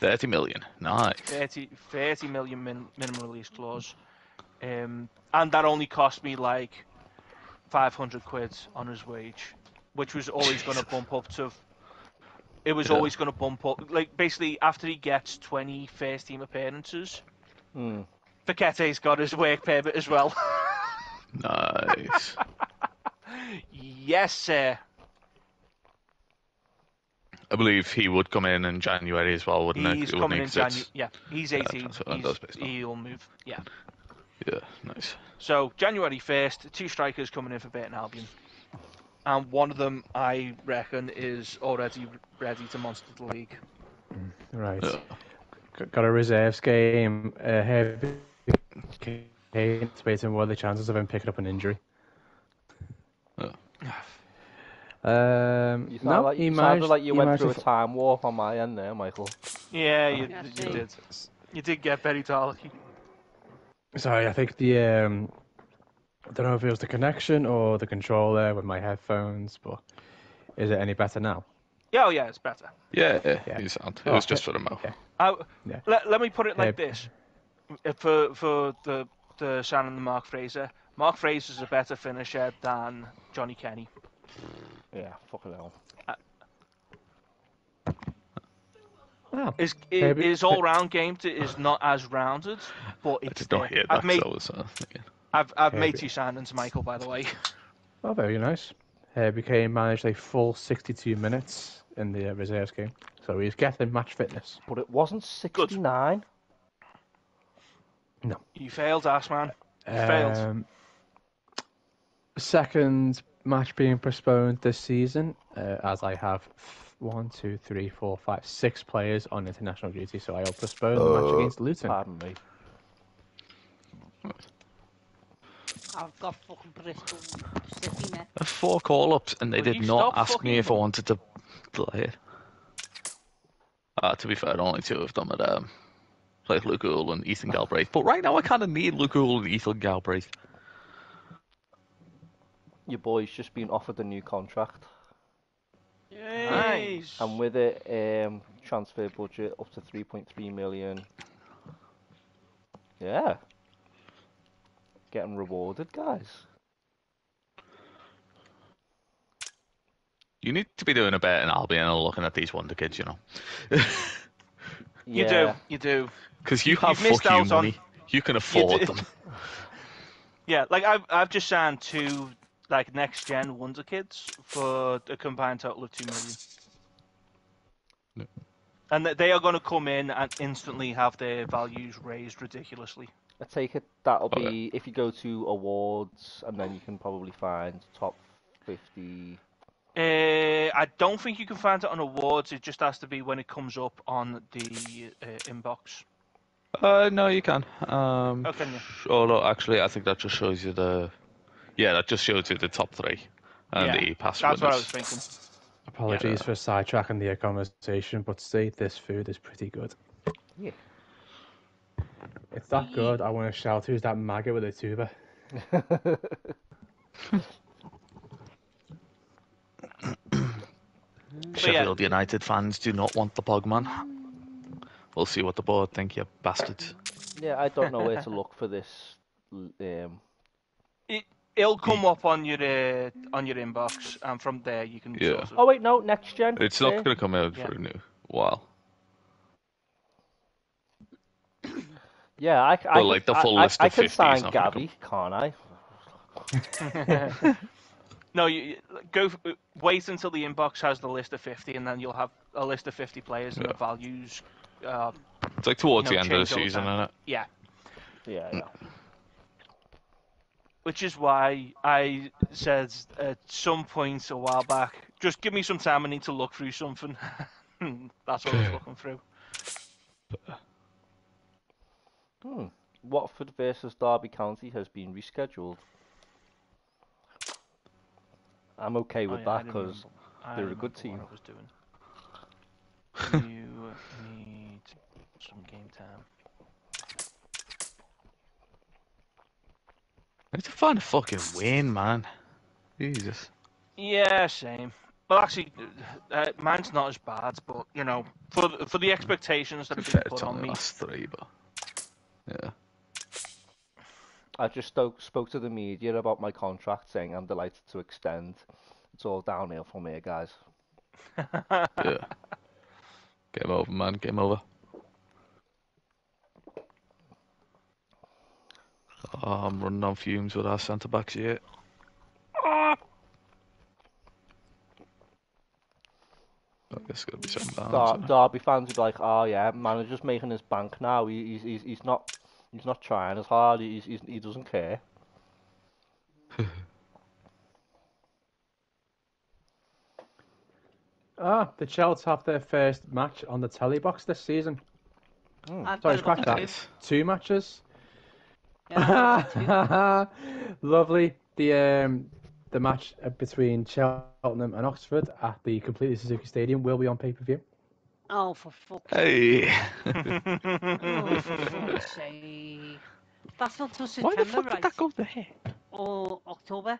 30 million. Nice. 30, 30 million min, minimum release clause, um, and that only cost me like five hundred quid on his wage, which was always going to bump up to. It was Yeah. always going to bump up. Like basically, after he gets 20 first team appearances, Hmm. Fekete's got his work permit as well. Nice. yes, sir. I believe he would come in in January as well, wouldn't he? He's it? Wouldn't coming he? in 'Cause January. Yeah, he's Yeah, 18. transfer He's- windows based he'll move. Yeah. Yeah, nice. So January first, two strikers coming in for Burton Albion, and one of them I reckon is already ready to monster the league. Right. Yeah. G- Got a reserves game. Uh, Harry Kane debating what are the chances of him picking up an injury. Yeah. Um, You sound no, like, you managed, sounded like you went through a to f- time warp on my end there, Michael. Yeah, you, Yeah, you did. You did get very talky. Sorry, I think the um, I don't know if it was the connection or the controller with my headphones, but is it any better now? Yeah, oh yeah, it's better. Yeah, yeah, Yeah. you sound. It Oh, was just for the mouth. yeah. I, Yeah. let, let me put it like Yeah. this: Uh, for for the the Shannon and Mark Fraser, Mark Fraser's a better finisher than Johnny Kenny. Yeah, fucking hell. Oh, His Maybe- his all round game to, is not as rounded, but it's. I it's did not there. hear I've that, made so I was uh, thinking. I've I've Yeah, made but- two signings, Michael. By the way, oh, very nice. Harry Kane managed a full 62 minutes in the uh, reserves game, so he's getting match fitness. But it wasn't 69. you failed, ass man. You failed. Um, second match being postponed this season, uh, as I have f- one, two, three, four, five, six players on international duty, so I'll postpone the match Uh, against Luton. Pardon me. I've got fucking Bristol City now. Uh, Four call ups, and they Will did you not stop ask me fucking if I wanted to play it. Uh, to be fair, only two of them are um, like Luke Gould and Ethan Galbraith. But right now, I kind of need Luke Gould and Ethan Galbraith. your boy's just been offered a new contract, Nice. and with it, um, transfer budget up to 3.3 million. Yeah. Getting rewarded, guys. You need to be doing a Burton Albion and looking at these Wonder Kids, you know. You do, you do. Because you You- have you've missed fuck you out on- money. You can afford do. them. Yeah, like I've I've just signed two like next gen Wonder Kids for a combined total of two million. No. And they are going to come in and instantly have their values raised ridiculously. I take it that'll Okay. be if you go to awards, and then you can probably find top 50. Uh, I don't think you can find it on awards. It just has to be when it comes up on the uh, inbox. Uh, no, you can. Um, Oh, can you? Oh no, actually, I think that just shows you the. Yeah, that just shows you the top three and Yeah, the pass That's what I was thinking. Apologies Yeah. for sidetracking the conversation, but see, this food is pretty good. Yeah. It's that good. I want to shout, who's that maggot with a tuba? Sheffield United fans do not want the Pogman. We'll see what the board think, you bastards. Yeah, I don't know where to look for this. l- Um, It'll come up on your uh, on your inbox, and from there you can. Yeah. Sort of... oh wait, no, next gen. It's not there. going to come out Yeah. for a new while. Yeah, I, c- I But, can- like, the I- full I, list I of can 50 is sign not Gabby, can't I? No, you you- go f- wait until the inbox has the list of fifty, and then you'll have a list of fifty players and the values. Uh, It's like towards No the end of the change all the season, isn't it? yeah, Yeah, yeah. which is why I said at some point a while back, just give me some time. I need to look through something. That's what I was looking through. Hmm. Watford versus Derby County has been rescheduled. I'm okay with I that because they're a good team. What I was doing. you need some game time. I need to find a fucking win, man. Jesus. Yeah, same. Well, actually, uh, mine's not as bad, but you know, for the, for the expectations that have been put on only me, last three, but yeah. I just spoke, spoke to the media about my contract saying I'm delighted to extend. It's all downhill from here, guys. Yeah. Game over, man. Game over. Oh, I'm running on fumes with our centre backs here. Ah! I guess it's gonna be something Dar- Derby fans would be like, "Oh yeah, manager's making his bank now. He, he's, he's he's not he's not trying as hard. He's, he's he doesn't care." Ah, the Chelsea have their first match on the telly box this season. I've Sorry, got scratch it that. Two matches. Yeah, I've got it too. Lovely. The um, the match uh, between Cheltenham and Oxford at the completely Suzuki Stadium will be on pay per view. Oh, for fuck's Hey. Oh, for fuck's sake. That's not till Why the fuck right? did that go there? Or October?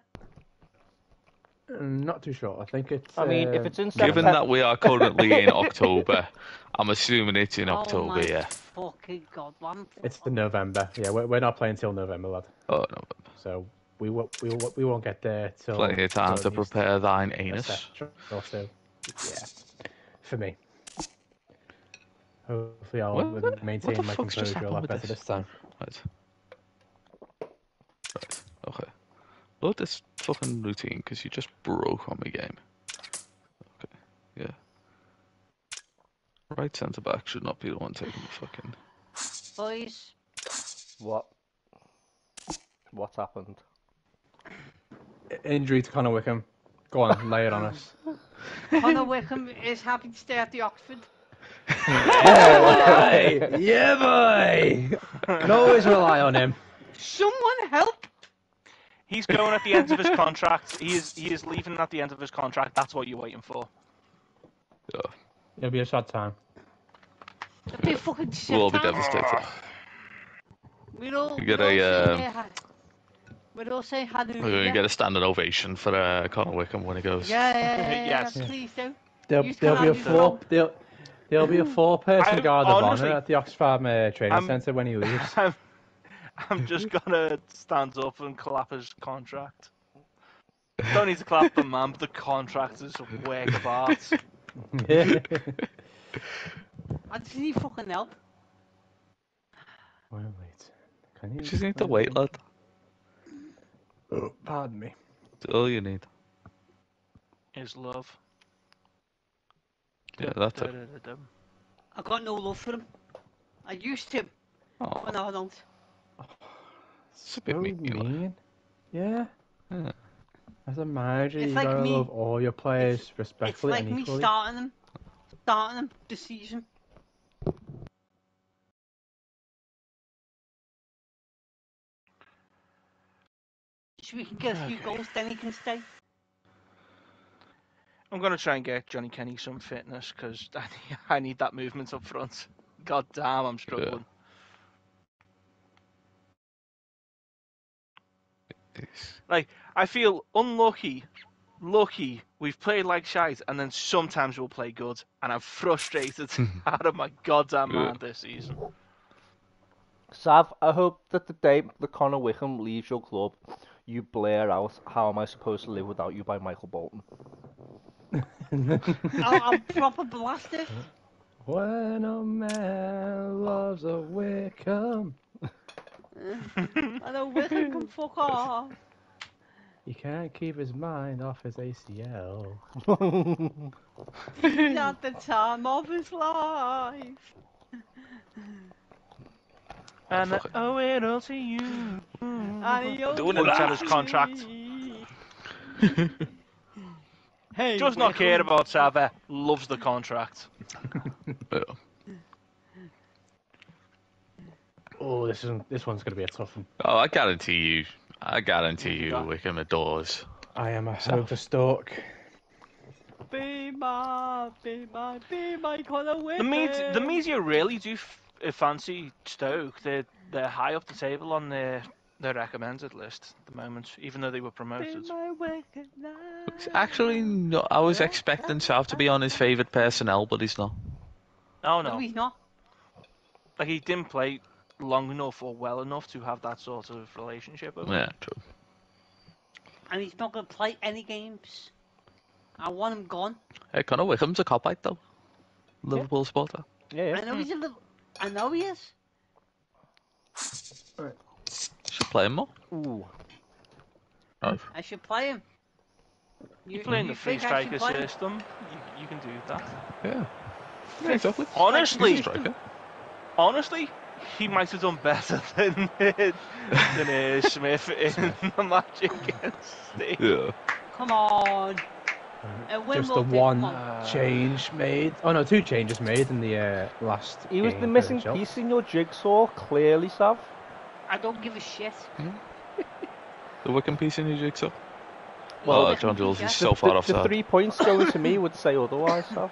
Not too sure. I think it's. I mean, if um, it's in September. Given that we are currently in October, I'm assuming it's in oh October, my yeah. fucking god, man. It's the November. Yeah, we're, we're not playing till November, lad. Oh no, So we won't we won't, we won't get there till. plenty of time to at least prepare thine anus. set or so. Yeah, for me. Hopefully, I'll What- uh, what maintain my composure a lot better this? this time. Right. Right. Okay. Load this fucking routine because you just broke on my game. Okay. Yeah. Right centre back should not be the one taking the fucking. Boys, what what happened? Injury to Connor Wickham. Go on, lay it on us. Conor Wickham is happy to stay at the Oxford. yeah, boy! Yeah, boy! Can always rely on him. Someone help! He's going at the end of his contract. He is he is leaving at the end of his contract. That's what you're waiting for. Yeah. It'll be a sad time. It'd be fucking shit We'll all be time. devastated. We're all, You get we're a, sitting there ha- We'd all say hallelujah. We're gonna get a standing ovation for uh, Connor Wickham when he goes. Yeah, yeah, yeah, yeah, Yes. yeah, please do. There'll, there'll be a four. There'll, there'll be a four-person I- guard of honestly- honor at the Oxfam uh, training I'm- centre when he leaves. I'm, I'm just gonna stand up and clap his contract. Don't need to clap the man, but the contract is a work of art. yeah. I just need fucking help. Well, wait. Can you? Just need to wait, lad. Oh, pardon me. That's all you need. Is love. Yeah, that's it. I got no love for him. I used to, Oh, but now I don't. it's a bit So mean. mean. Yeah. Yeah. As a manager, It's you like gotta me- love all your players It's respectfully It's like and me equally. starting them, starting them this season. So we can get a few goals, then he can stay. I'm gonna try and get Johnny Kenny some fitness because I, need- I need that movement up front. God damn, I'm struggling. Like I feel unlucky, lucky. We've played like shite, and then sometimes we'll play good, and I'm frustrated out of my goddamn Yeah. mind this season. Sav, I hope that the day that Connor Wickham leaves your club, you blare out "How am I supposed to live without you" by Michael Bolton. I'll, I'll proper blast it. when a man loves a Wickham, I know Wickham can fuck off. he can't keep his mind off his ACL. Not the time of his life. And I fuck it. owe it all to you. And he owes Doing it me. his contract. hey, Does not care Wickham. about Sava. Loves the contract. yeah. Oh, this isn't. this one's gonna be a tough one. Oh, I guarantee you. I guarantee you, Yeah. Wickham adores. I am a So- Hunter Stork. Be my, be my, be my Connor The Wickham. media, the media really do f- uh, fancy Stoke. They're they're high up the table on their their recommended list at the moment, even though they were promoted. my Wickham now. It's actually, no, I was expecting South to be on his favourite personnel, but he's not. Oh No, no, he's not. like he didn't play long enough or well enough to have that sort of relationship. With him. Yeah, true. And he's not going to play any games. I want him gone. Hey, Connor Wickham's a cop out though. Liverpool supporter. Yeah, I know he's a little. I know he is. Should play him more. Ooh. Oh. I should play him. You You, play in you the free think I should striker system. You, you can do that. Yeah. Yeah, exactly. Honestly, He's a striker. honestly, he might have done better than than uh, Smith in the match against City. Yeah. Come on. A win Just will the one come on. change made. Oh no, two changes made in the uh, last. He was game the missing Chelsea. piece in your jigsaw, clearly, Sav. I don't give a shit. The Wickham piece in your jigsaw. Well, oh, the- John Jules is so the, far the offside. three points going to me would say otherwise, Sav.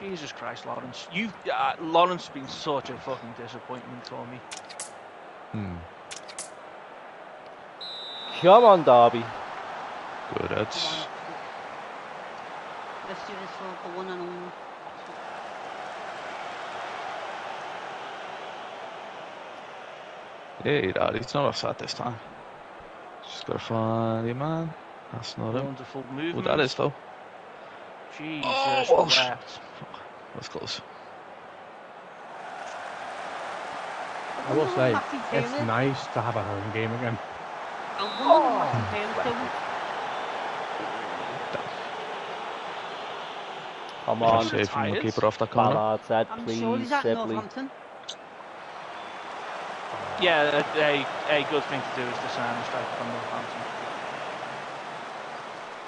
Jesus Christ, Lawrence! You, uh, Lawrence, has been such a fucking disappointment for me. Hmm. Come on, Derby. Good Come heads. on. Let's do this for the one and only. Yeah, Dad, he's not offside this time. Just gotta find him, man. That's not him. Wonderful Well, movement. that is though. Jesus Oh, Walsh. wept. That's close. I will say, it's nice to have a home game again. I wonder what Matty Taylor's doing. Come Try on, to save him the tired. keeper off that corner. Ballard said, I'm please, sure he's at Sibley. Northampton. Yeah, a, a, a good thing to do is to sign a striker from Northampton.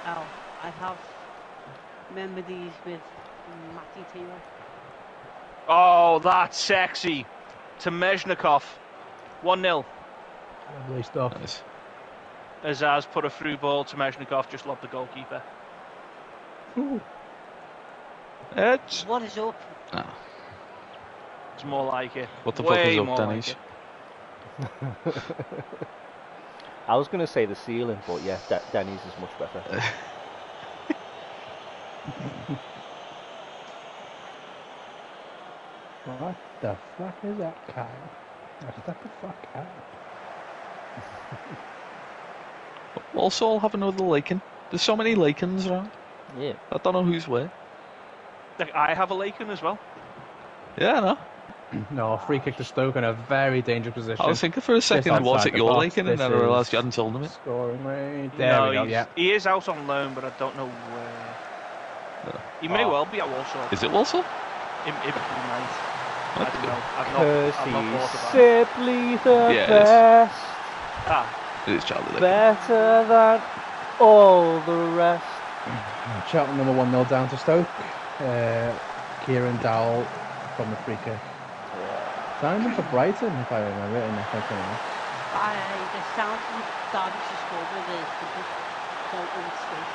Oh, I have memories with Matty Taylor. Oh, that's sexy. To Mezhnikov. 1 0. Lovely stuff. Nice. Azaz put a through ball to Mezhnikov, just lobbed the goalkeeper. Edge. What is up? No. It's more like it. What the fuck is up, more like I was going to say the ceiling, but yeah, De- Denny's is much better. What the fuck is that, Kyle? Step the fuck out. Also, I'll have another Lakin. There's so many Lakins around. yeah. I don't know who's where. Like, I have a Lakin as well. Yeah, no. know. No, free kick to Stoke in a very dangerous position. I was thinking for a second, was outside it the your Lakin? And then I realised is- you hadn't told him it. Scoring range. There no, we go. Yeah. he is out on loan, but I don't know where. He may Oh. well be at Walsall. Is it Walsall? It, it, he might. I don't know. I've not, Cause I've not he's thought simply the Yeah, it is. best, Ah, It is Charlie Lakin. better than all the rest. Cheltenham number 1 0 down to Stoke. Uh, Kieran Dowell from the free kick. Signed him for Brighton, if I remember, in FA Cup. I, the sound from Derby to score with the, the book, so it would stay.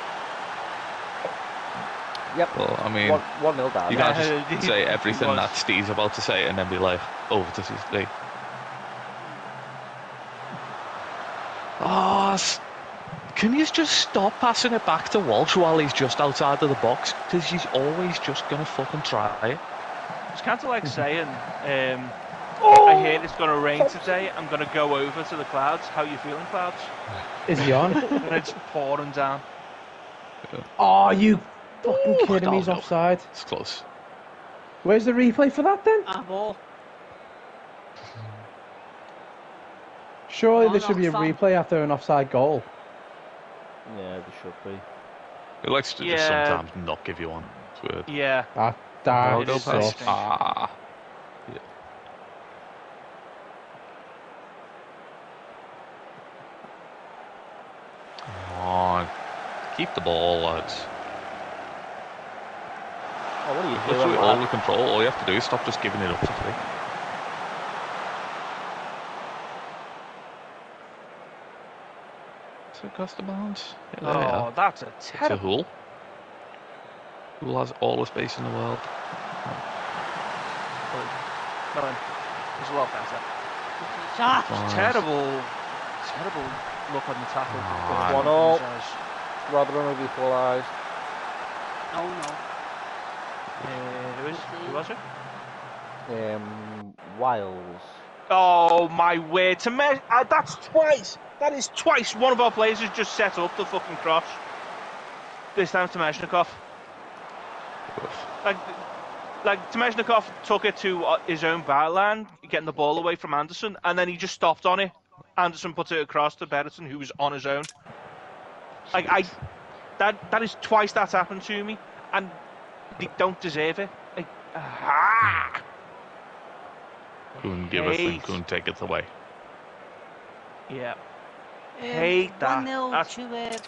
Yep. Well, I mean, One, one nil down. you Yeah. can't he- just say everything that Steve's about to say and then be like, over to Steve. Oh, s- can you just stop passing it back to Walsh while he's just outside of the box? Because he's always just going to fucking try it. it's kind of like saying, um, I hear it's going to rain today. I'm going to go over to the clouds. How you feeling, clouds? Is he on? And it's pouring down. oh, you fucking Ooh, kidding me? He's no, no. offside. It's close. Where's the replay for that then? Ball. Surely Oh, there should be a replay after an offside goal. Yeah, there should be. He likes to just sometimes not give you one. It's weird. Yeah. Ah, that it go is past. Ah. Yeah. Come on. Keep the ball, lads. Oh, what are you Literally doing, all lad? the control. All you have to do is stop just giving it up to Flick. Is it across the bounds? Yeah, Oh, are. that's a It's a terrible. Hull. Hull has all the space in the world. No, it's a lot better. Shot. Nice. Terrible, terrible look on the tackle. Ah, One all. Uh, Rotherham have equalised. No, no. who is? Who was it? Um, Wiles. Oh my word! To me, uh, that's twice. That is twice. One of our players has just set up the fucking cross. This time to Meshnikov. Like, like Temeshnikov took it to uh, his own byline, getting the ball away from Anderson, and then he just stopped on it. Anderson put it across to Berreton, who was on his own. Like I, that that is twice that's happened to me, and they don't deserve it. Like, ah! Couldn't give us and Hate. take it away. Yeah. Um, Hate that. 1 0 That's- to uh,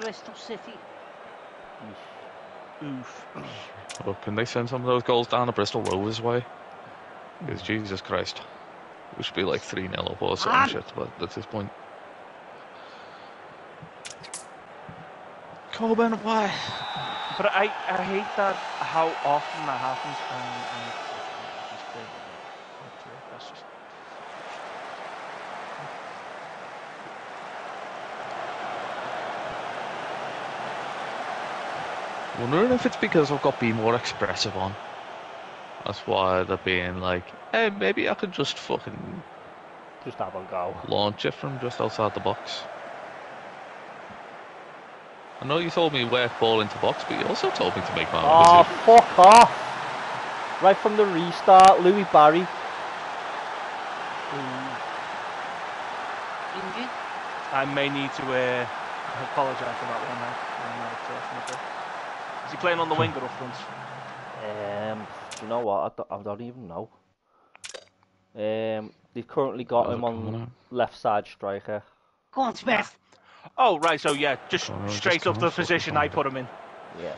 Bristol City. Oof. Oof. Well, can they send some of those goals down to Bristol Rovers way? Because Jesus Christ, we should be like 3 0 up or some Ah. shit but at this point. Coben, why? But I, I hate that how often that happens and, and it's just, uh, that's just Wondering if it's because I've got be more expressive on. That's why they're being like, hey, maybe I could just fucking Just have a go. launch it from just outside the box. I know you told me work ball into box, but you also told me to make my own Oh, decision. fuck off! Right from the restart, Louis Barry. Injured. I may need to uh, apologise for that one now. I'm not talking about. Is he playing on the wing or up front? Um, you know what? I don't, I don't even know. Um, they've currently got How's him on coming left side striker. Go on, Smith. Oh right, so yeah, just Oh, no, just straight up the position I put him in. Yeah.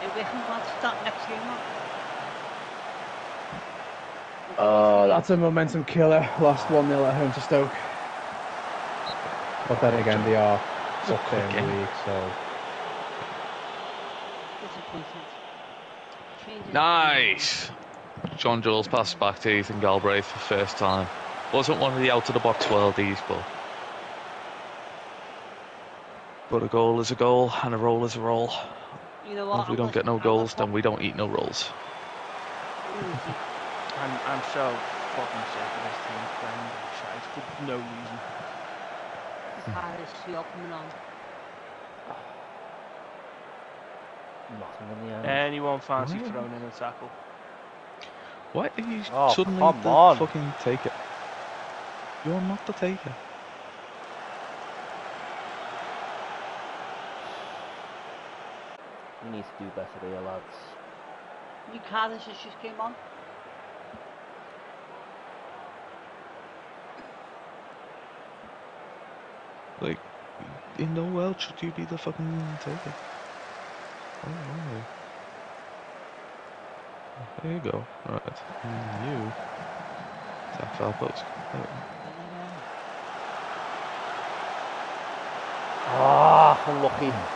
Hey, Wickham wants to start next game, man. Oh, that's a momentum killer. Lost 1 0 at home to Stoke. But then again, they are up there in the league, so. disappointed. Change it. Nice. John Jules passed back to Ethan Galbraith for the first time. Wasn't one of the out of the box worldies, but but a goal is a goal and a roll is a roll. You know what? if we I'm don't get no goals, then we don't eat no rolls. I'm, I'm so fucking sick of this team playing shite for no reason. Harris, you're coming on. Nothing in the end. Anyone fancy Why? throwing in a tackle? Why are you Oh, suddenly come the on. fucking taker? You're not the taker. We need to do better here, lads. Luke Harris has just came on. Like, in no world should you be the fucking taker. Oh, no. There you go. Alright. And you. Attack foul post. Ah, unlucky. Oh, I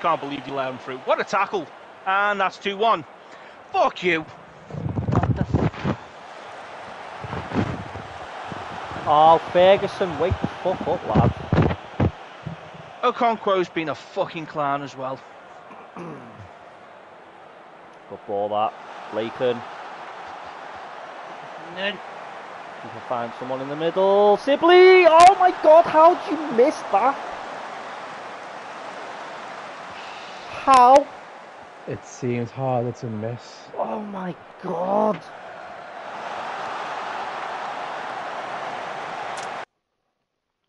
can't believe you let him through. What a tackle! And that's 2 1. Fuck you! What Oh, Ferguson, wake the fuck up, lad. Okonkwo's been a fucking clown as well. Good ball, that. Laken. Nerd. You can find someone in the middle. Sibley! Oh my god, how'd you miss that? How? It seems harder to miss. Oh my god.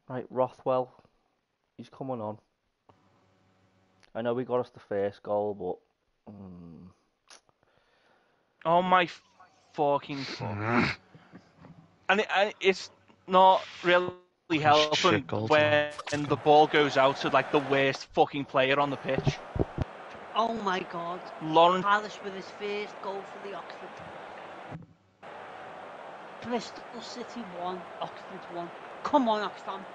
Right, Rothwell. He's coming on. I know we got us the first goal, but. Mm, Oh my fucking fuck. and, it, and it's not really helping shit when the ball goes out to like the worst fucking player on the pitch. Oh my god. Lawrence Harris with his first goal for the Oxford. Bristol City 1, Oxford 1. Come on, Oxfam.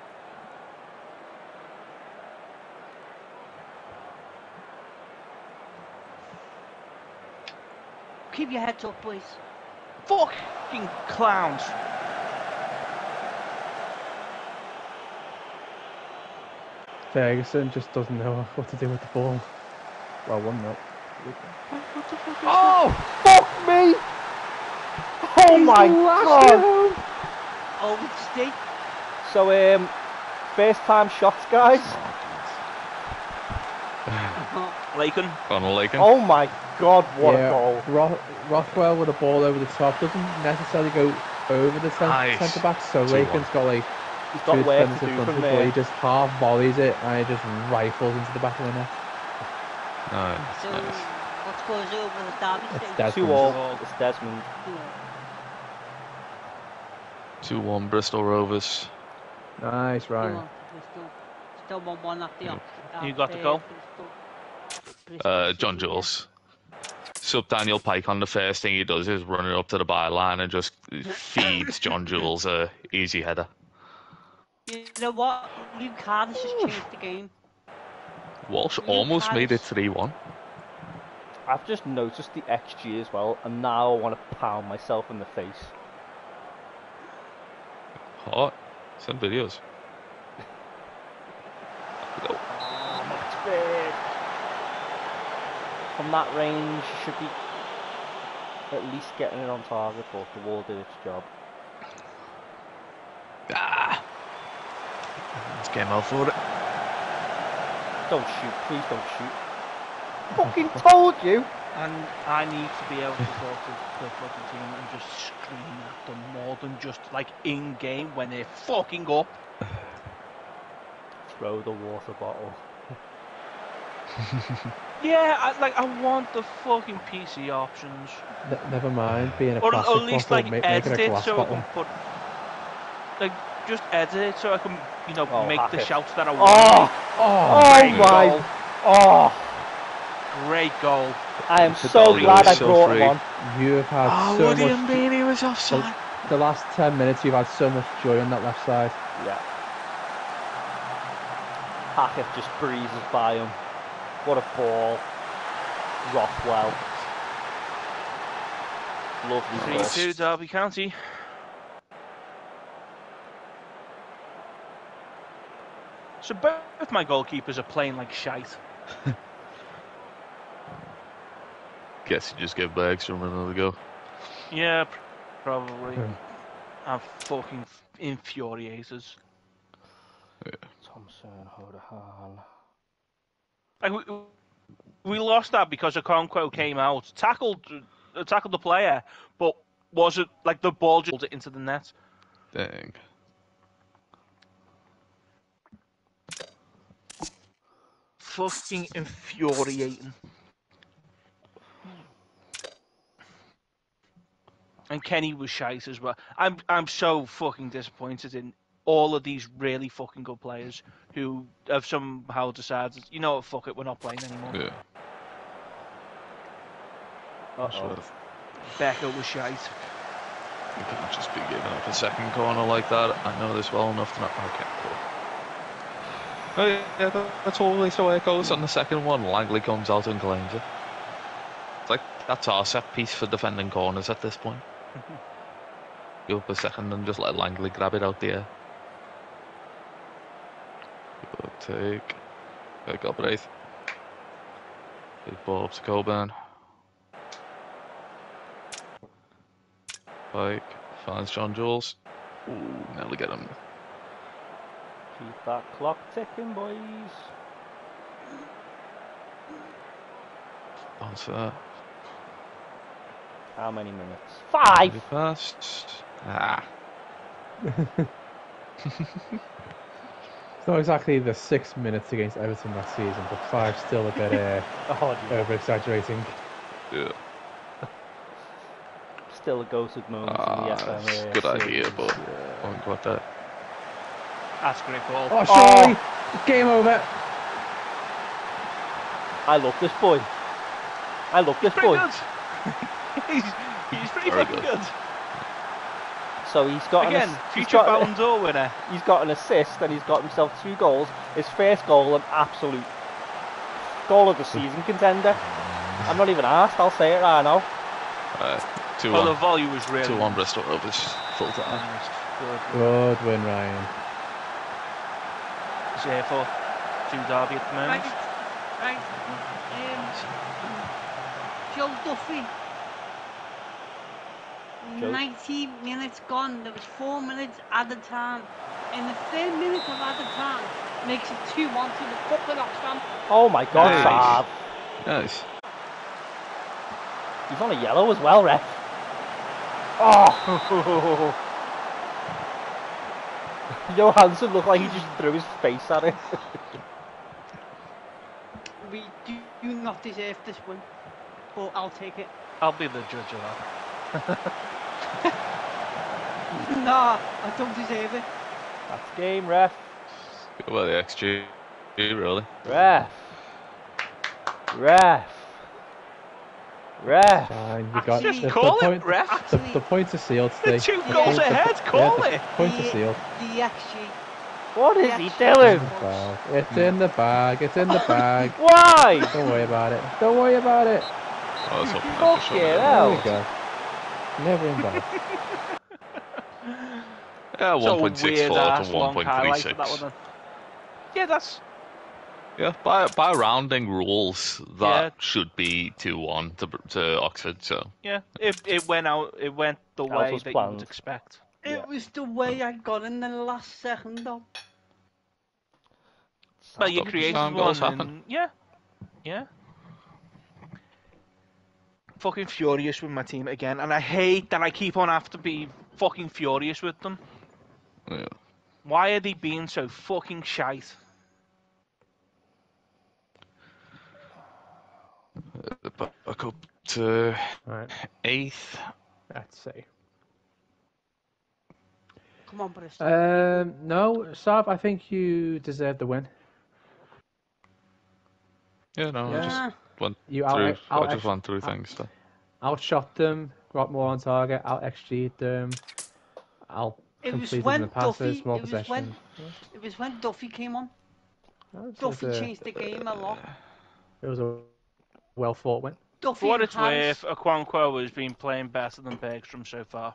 Keep your heads up, boys. fucking clowns. Ferguson just doesn't know what to do with the ball. Well, one nil. Oh, fuck me! Oh my god! Over to So, um, first time shots, guys. Laken, Conor Lakin. Oh my god, what yeah, a goal! Roth- Rothwell with a ball over the top doesn't necessarily go over the cen- Nice. centre back, so Two Lakin's one. got like He's two got work defenders to do from him, but he just half volleys it and it just rifles into the back of the net. Nice, So, nice. what scores over the Derby It's? Desmond. Two all. It's Desmond. Two 2-1 Bristol Rovers. Nice, all. right. Two all to Bristol. Still 1 1 at the Yeah. You got the goal? Uh, John. Jules. Sub Daniel Pike on the first thing he does is run it up to the byline and just feeds John Jules a easy header. You know what? Luke Harris has changed the game. Walsh almost made it 3-1. I've just noticed the XG as well, and now I want to pound myself in the face. Hot. Send videos. Go. Oh. From that range, you should be at least getting it on target, but the wall did its job. Ah. It's game out for it. Don't shoot, please don't shoot. Fucking told you! and I need to be able to talk to the fucking team and just scream at them more than just like in game when they're fucking up. Throw the water bottle. Yeah, I, like I want the fucking PC options, Ne- never mind being a or, plastic or at least bottle, like make, make it edit a it glass so I bottle. can put like just edit it so I can you know Oh, make the it. shouts that I oh, want. Oh! Oh, Oh Great my! goal. Oh! Great goal. I am so be glad I so brought free. him on. You have had Oh, so what do you much. mean he was offside? The last ten minutes, you've had so much joy on that left side. Yeah. Hackett just breezes by him. What a ball. Rothwell. Lovely Three cross. two Derby County. So both my goalkeepers are playing like shite. Guess you just get bags Bergstrom another go. Yeah, pr- probably. Hmm. I'm fucking infuriated. Thompson, Hodahan. Like, we, we lost that because Okonkwo came out, tackled, uh, tackled the player, but was it like the ball just rolled it into the net? Dang. Fucking infuriating. And Kenny was shite as well. I'm I'm so fucking disappointed in all of these really fucking good players who have somehow decided, you know what, fuck it, we're not playing anymore. Yeah. Uh-oh. So oh. Becca was shite. you can't just be giving up a second corner like that. I know this well enough to not. Okay, cool. Oh yeah, that's always the way it goes. On the second one, Langley comes out and claims it. It's like that's our set piece for defending corners at this point. Go up a second and just let Langley grab it out the air. Good take. Good Galbraith. Big ball up to Coburn. Pike finds John Jules. Ooh, nearly get him. Keep that clock ticking, boys. Answer that. How many minutes? Five! Really fast. Ah. It's not exactly the six minutes against Everton last season, but five's still a bit uh, Oh, over exaggerating. Yeah. Still a ghosted moment Ah, in the FM. good idea, but I won't go with that. That's a great ball. Oh, surely! Game over! I love this boy. I love this pretty boy. good. he's, he's pretty Very fucking good. good. So he's got Again, an, ass- he's future got, Ballon d'Or winner. he's got an assist and he's got himself two goals. His first goal, an absolute goal of the season contender. I'm not even asked. I'll say it right now. Uh, 2 Well, the 1. volley was really 2 1 Bristol Rovers. Full time. nice. Good. Good win, Ryan. Is here for two Derby at the moment. right. Um, Joe Duffy. Joe? 90 minutes gone. There was four minutes added time. In the third minute of added time, makes it 2 1 to the fucking Oxfam. Oh my god, Nice. Saab. Nice. He's on a yellow as well, ref. Oh! Johansson looked like he just threw his face at it. We do, do not deserve this win, but I'll take it. I'll be the judge of that. Nah, I don't deserve it. That's game, ref. Go by the XG, really. Ref. Ref. Ref. Fine, you got Just the, call the it, point. ref. The, the points are sealed today. two The goals points are- ahead, yeah, call the it. Points are sealed. The XG. What is Yeah. he doing? Well, it's in the bag. It's in the bag. Why? Don't worry about it. Don't worry about it. Oh, it's up in Fuck for sure. yeah. There we go. Never in bag. Yeah, So 1.64 weird uh, ass to long highlight for that 1.36. Yeah, that's Yeah, by by rounding rules, that Yeah. should be 2 1 to, to Oxford, so. yeah. It it went out. It went the As way was that you planned. would expect. It Yeah. was the way I got in the last second though. But you Stop- created some one. goals happen. and- yeah, yeah. Fucking furious with my team again, and I hate that I keep on having to be fucking furious with them. Yeah. Why are they being so fucking shite? Uh, Back up to Right, 8th. let's see. Come on, Bristol. Um, no, Sav, I think you deserve the win. Yeah, no, I just went You through. out, out, I just went through things. So. outshot them, got more on target, out XG them, out It was completed when the passes, Duffy. more It was possession. when. It was when Duffy came on. No, it was Duffy a- changed the game a lot. It was a well fought win. Duffy For what and it's Harris. worth, Okonkwo has been playing better than Bergstrom so far.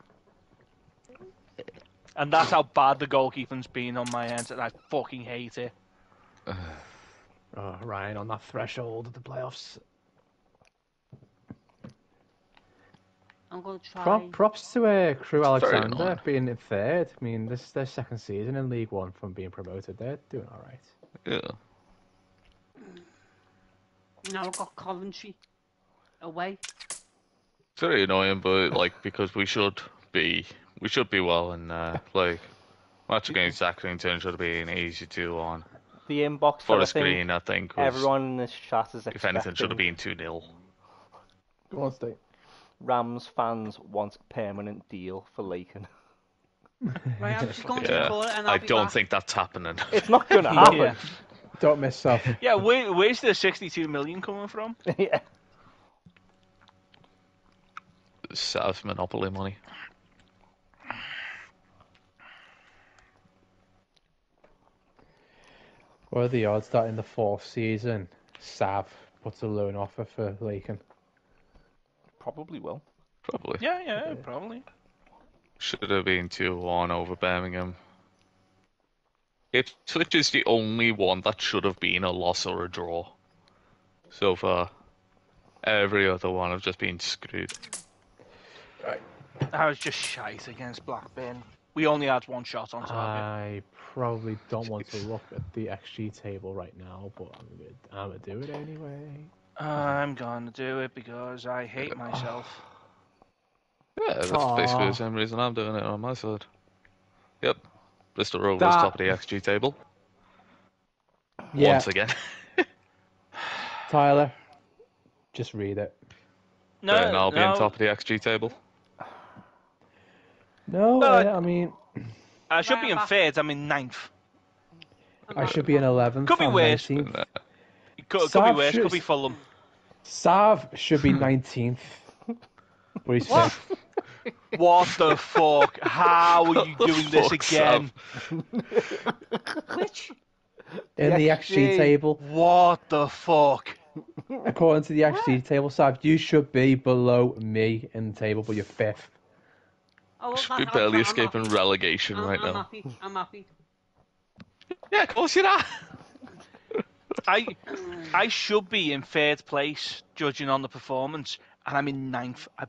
And that's how bad the goalkeeping's been on my end, and I fucking hate it. Oh, Ryan on that threshold of the playoffs. I'm gonna try. Prop, props to uh, Crewe very Alexandra annoying. being in third. I mean, this is their second season in League One from being promoted. They're doing all right. Yeah. Now I've got Coventry away. It's very annoying, but like because we should be we should be well and uh, like match against Accrington should be an easy two on. The inbox for I screen, I think, was, everyone in this chat is if anything, should have been two 0 Go on, Steve. Rams fans want a permanent deal for Laken. Right, I'm just going to Yeah, record it and I'll I be don't back. think that's happening. It's not going to happen. Yeah. Don't miss up. Yeah, where, where's the 62 million coming from? yeah. South Monopoly money. What are the odds that in the fourth season, Sav puts a loan offer for Laken? Probably will. Probably. Yeah, yeah, probably. Should have been 2 1 over Birmingham. Ipswich is the only one that should have been a loss or a draw so far. Every other one have just been screwed. I was just shite against Blackburn. We only had one shot on target. I probably don't want to look at the XG table right now, but I'm gonna, I'm gonna do it anyway. I'm gonna do it because I hate myself. Yeah, that's Aw. basically the same reason I'm doing it on my side. Yep. Bristol Rovers That- top of the XG table. Yeah, Once again. Tyler, just read it. No, Burton Albion no, top of the XG table. No, No, I, I mean, I should be in third. I'm in ninth. I should be in 11th. Could be I'm worse. 19th. Uh, It could, could be Sav worse. should- Could be Fulham. Sav should be 19th. But he's What? fifth. What the fuck? How are you The doing this fuck, again? Which? in the XG XG. table. What the fuck? According to the XG table, Sav, you should be below me in the table, but you're fifth. Oh, well, Should be barely I'm escaping happy. relegation I'm, right I'm now. happy. I'm happy. Yeah, of course you are. I I should be in third place, judging on the performance, and I'm in ninth. I,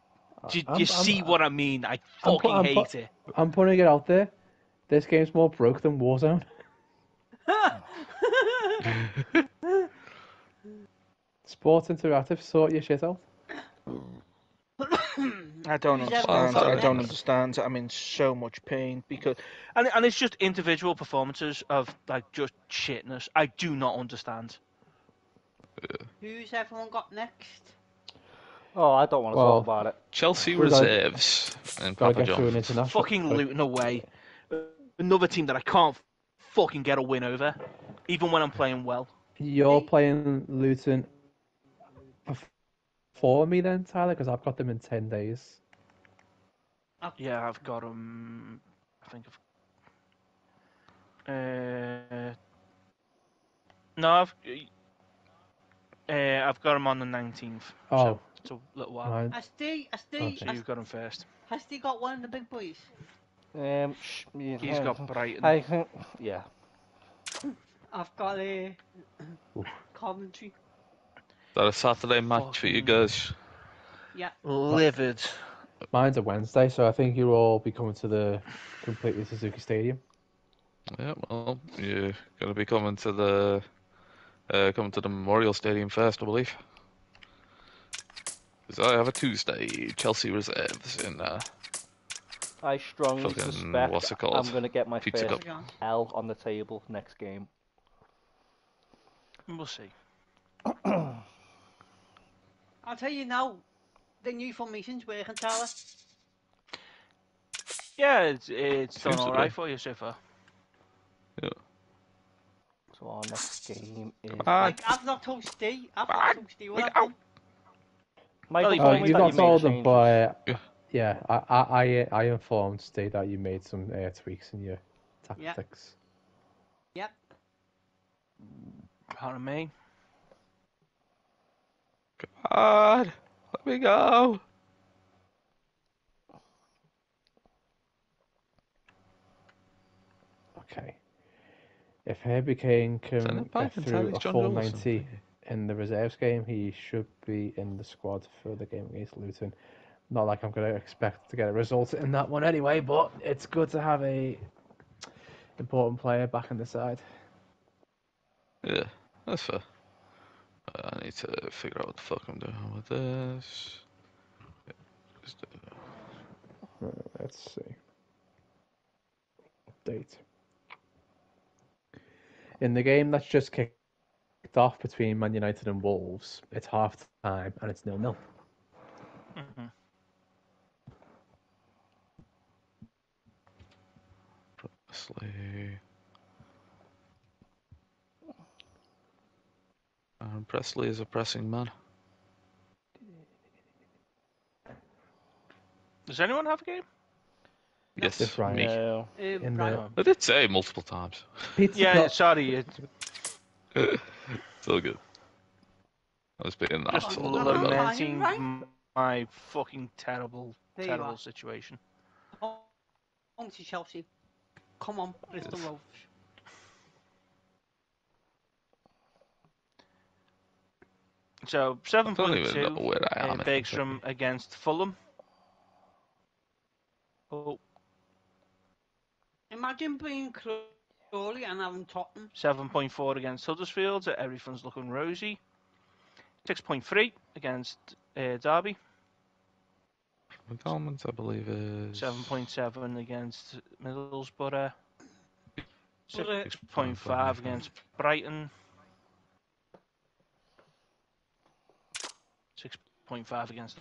do, do I'm- you I'm- see what I mean? I I'm pu- fucking I'm pu- hate it. I'm putting it out there. This game's more broke than Warzone. Sports Interactive, sort your shit out. Mm. I don't understand. I don't understand. I'm in so much pain because, and and it's just individual performances of like just shitness. I do not understand. Who's everyone got next? Oh, I don't want to Well, talk about it. Chelsea We gotta- reserves and Papa get an John. Fucking break. Luton away. Another team that I can't fucking get a win over, even when I'm playing well. You're playing Luton before me then, Tyler, because I've got them in 10 days. Yeah, I've got them. I think I've. Uh, no, I've. Uh, I've got them on the 19th. Oh, So it's a little while. right. Has Steve, has Oh, Steve, So you've got them first. has Steve got one of the big boys? Um, sh- yeah, He's got Brighton. I think, yeah. I've got a Oof. Coventry. Is that a Saturday match for you guys? Yeah. Livid. Mine's a Wednesday, so I think you'll all be coming to the completely Suzuki Stadium. Yeah, well, you're gonna be coming to the uh, coming to the Memorial Stadium first, I believe. Because I have a Tuesday Chelsea reserves in uh, I strongly Fucking- suspect what's it called? I'm going to get my Pizza first Cup. L on the table next game. We'll see. I'll tell you now, the new formation's working, Tyler. Yeah, it's, it's done Seems alright for you so far. So our next game is. Ah, Like, I've not told Steve. I've Ah, not told Steve what look I've done. Michael he Oh, you've not you told them, but uh, Yeah. yeah, I, I, I, I informed Steve that you made some uh, tweaks in your Yeah. tactics. Yep. Pardon me. God, let me go. Okay. If Herbie Kane can get back and tell through a full 90 in the reserves game, he should be in the squad for the game against Luton. Not like I'm going to expect to get a result in that one anyway, but it's good to have a important player back in the side. Yeah, that's fair. I need to figure out what the fuck I'm doing with this. Just do that. Uh, Let's see. Update. In the game that's just kicked off between Man United and Wolves, it's half time and it's nil nil. Mhm. Presley. Aaron Presley is a pressing man. Does anyone have a game? Yes, Just Ryan. me. No. Uh, In right. the- I did say multiple times. Pete's Yeah, not- sorry. It, It's all good. I was being an just asshole. love about lamenting Right. m- my fucking terrible, There terrible are. situation. On to Chelsea. Come on, Bristol Yes. Rovers. So seven point two I don't point even two. know where I am. Uh, if I'm Bergstrom against Fulham. Oh, Imagine being Crawley and having Tottenham. 7.4 against Huddersfield. uh, Everything's looking rosy. 6.3 against uh, Derby. McDormand, I believe, is 7.7 against Middlesbrough. Uh, 6.5 against Brighton. 6.5 against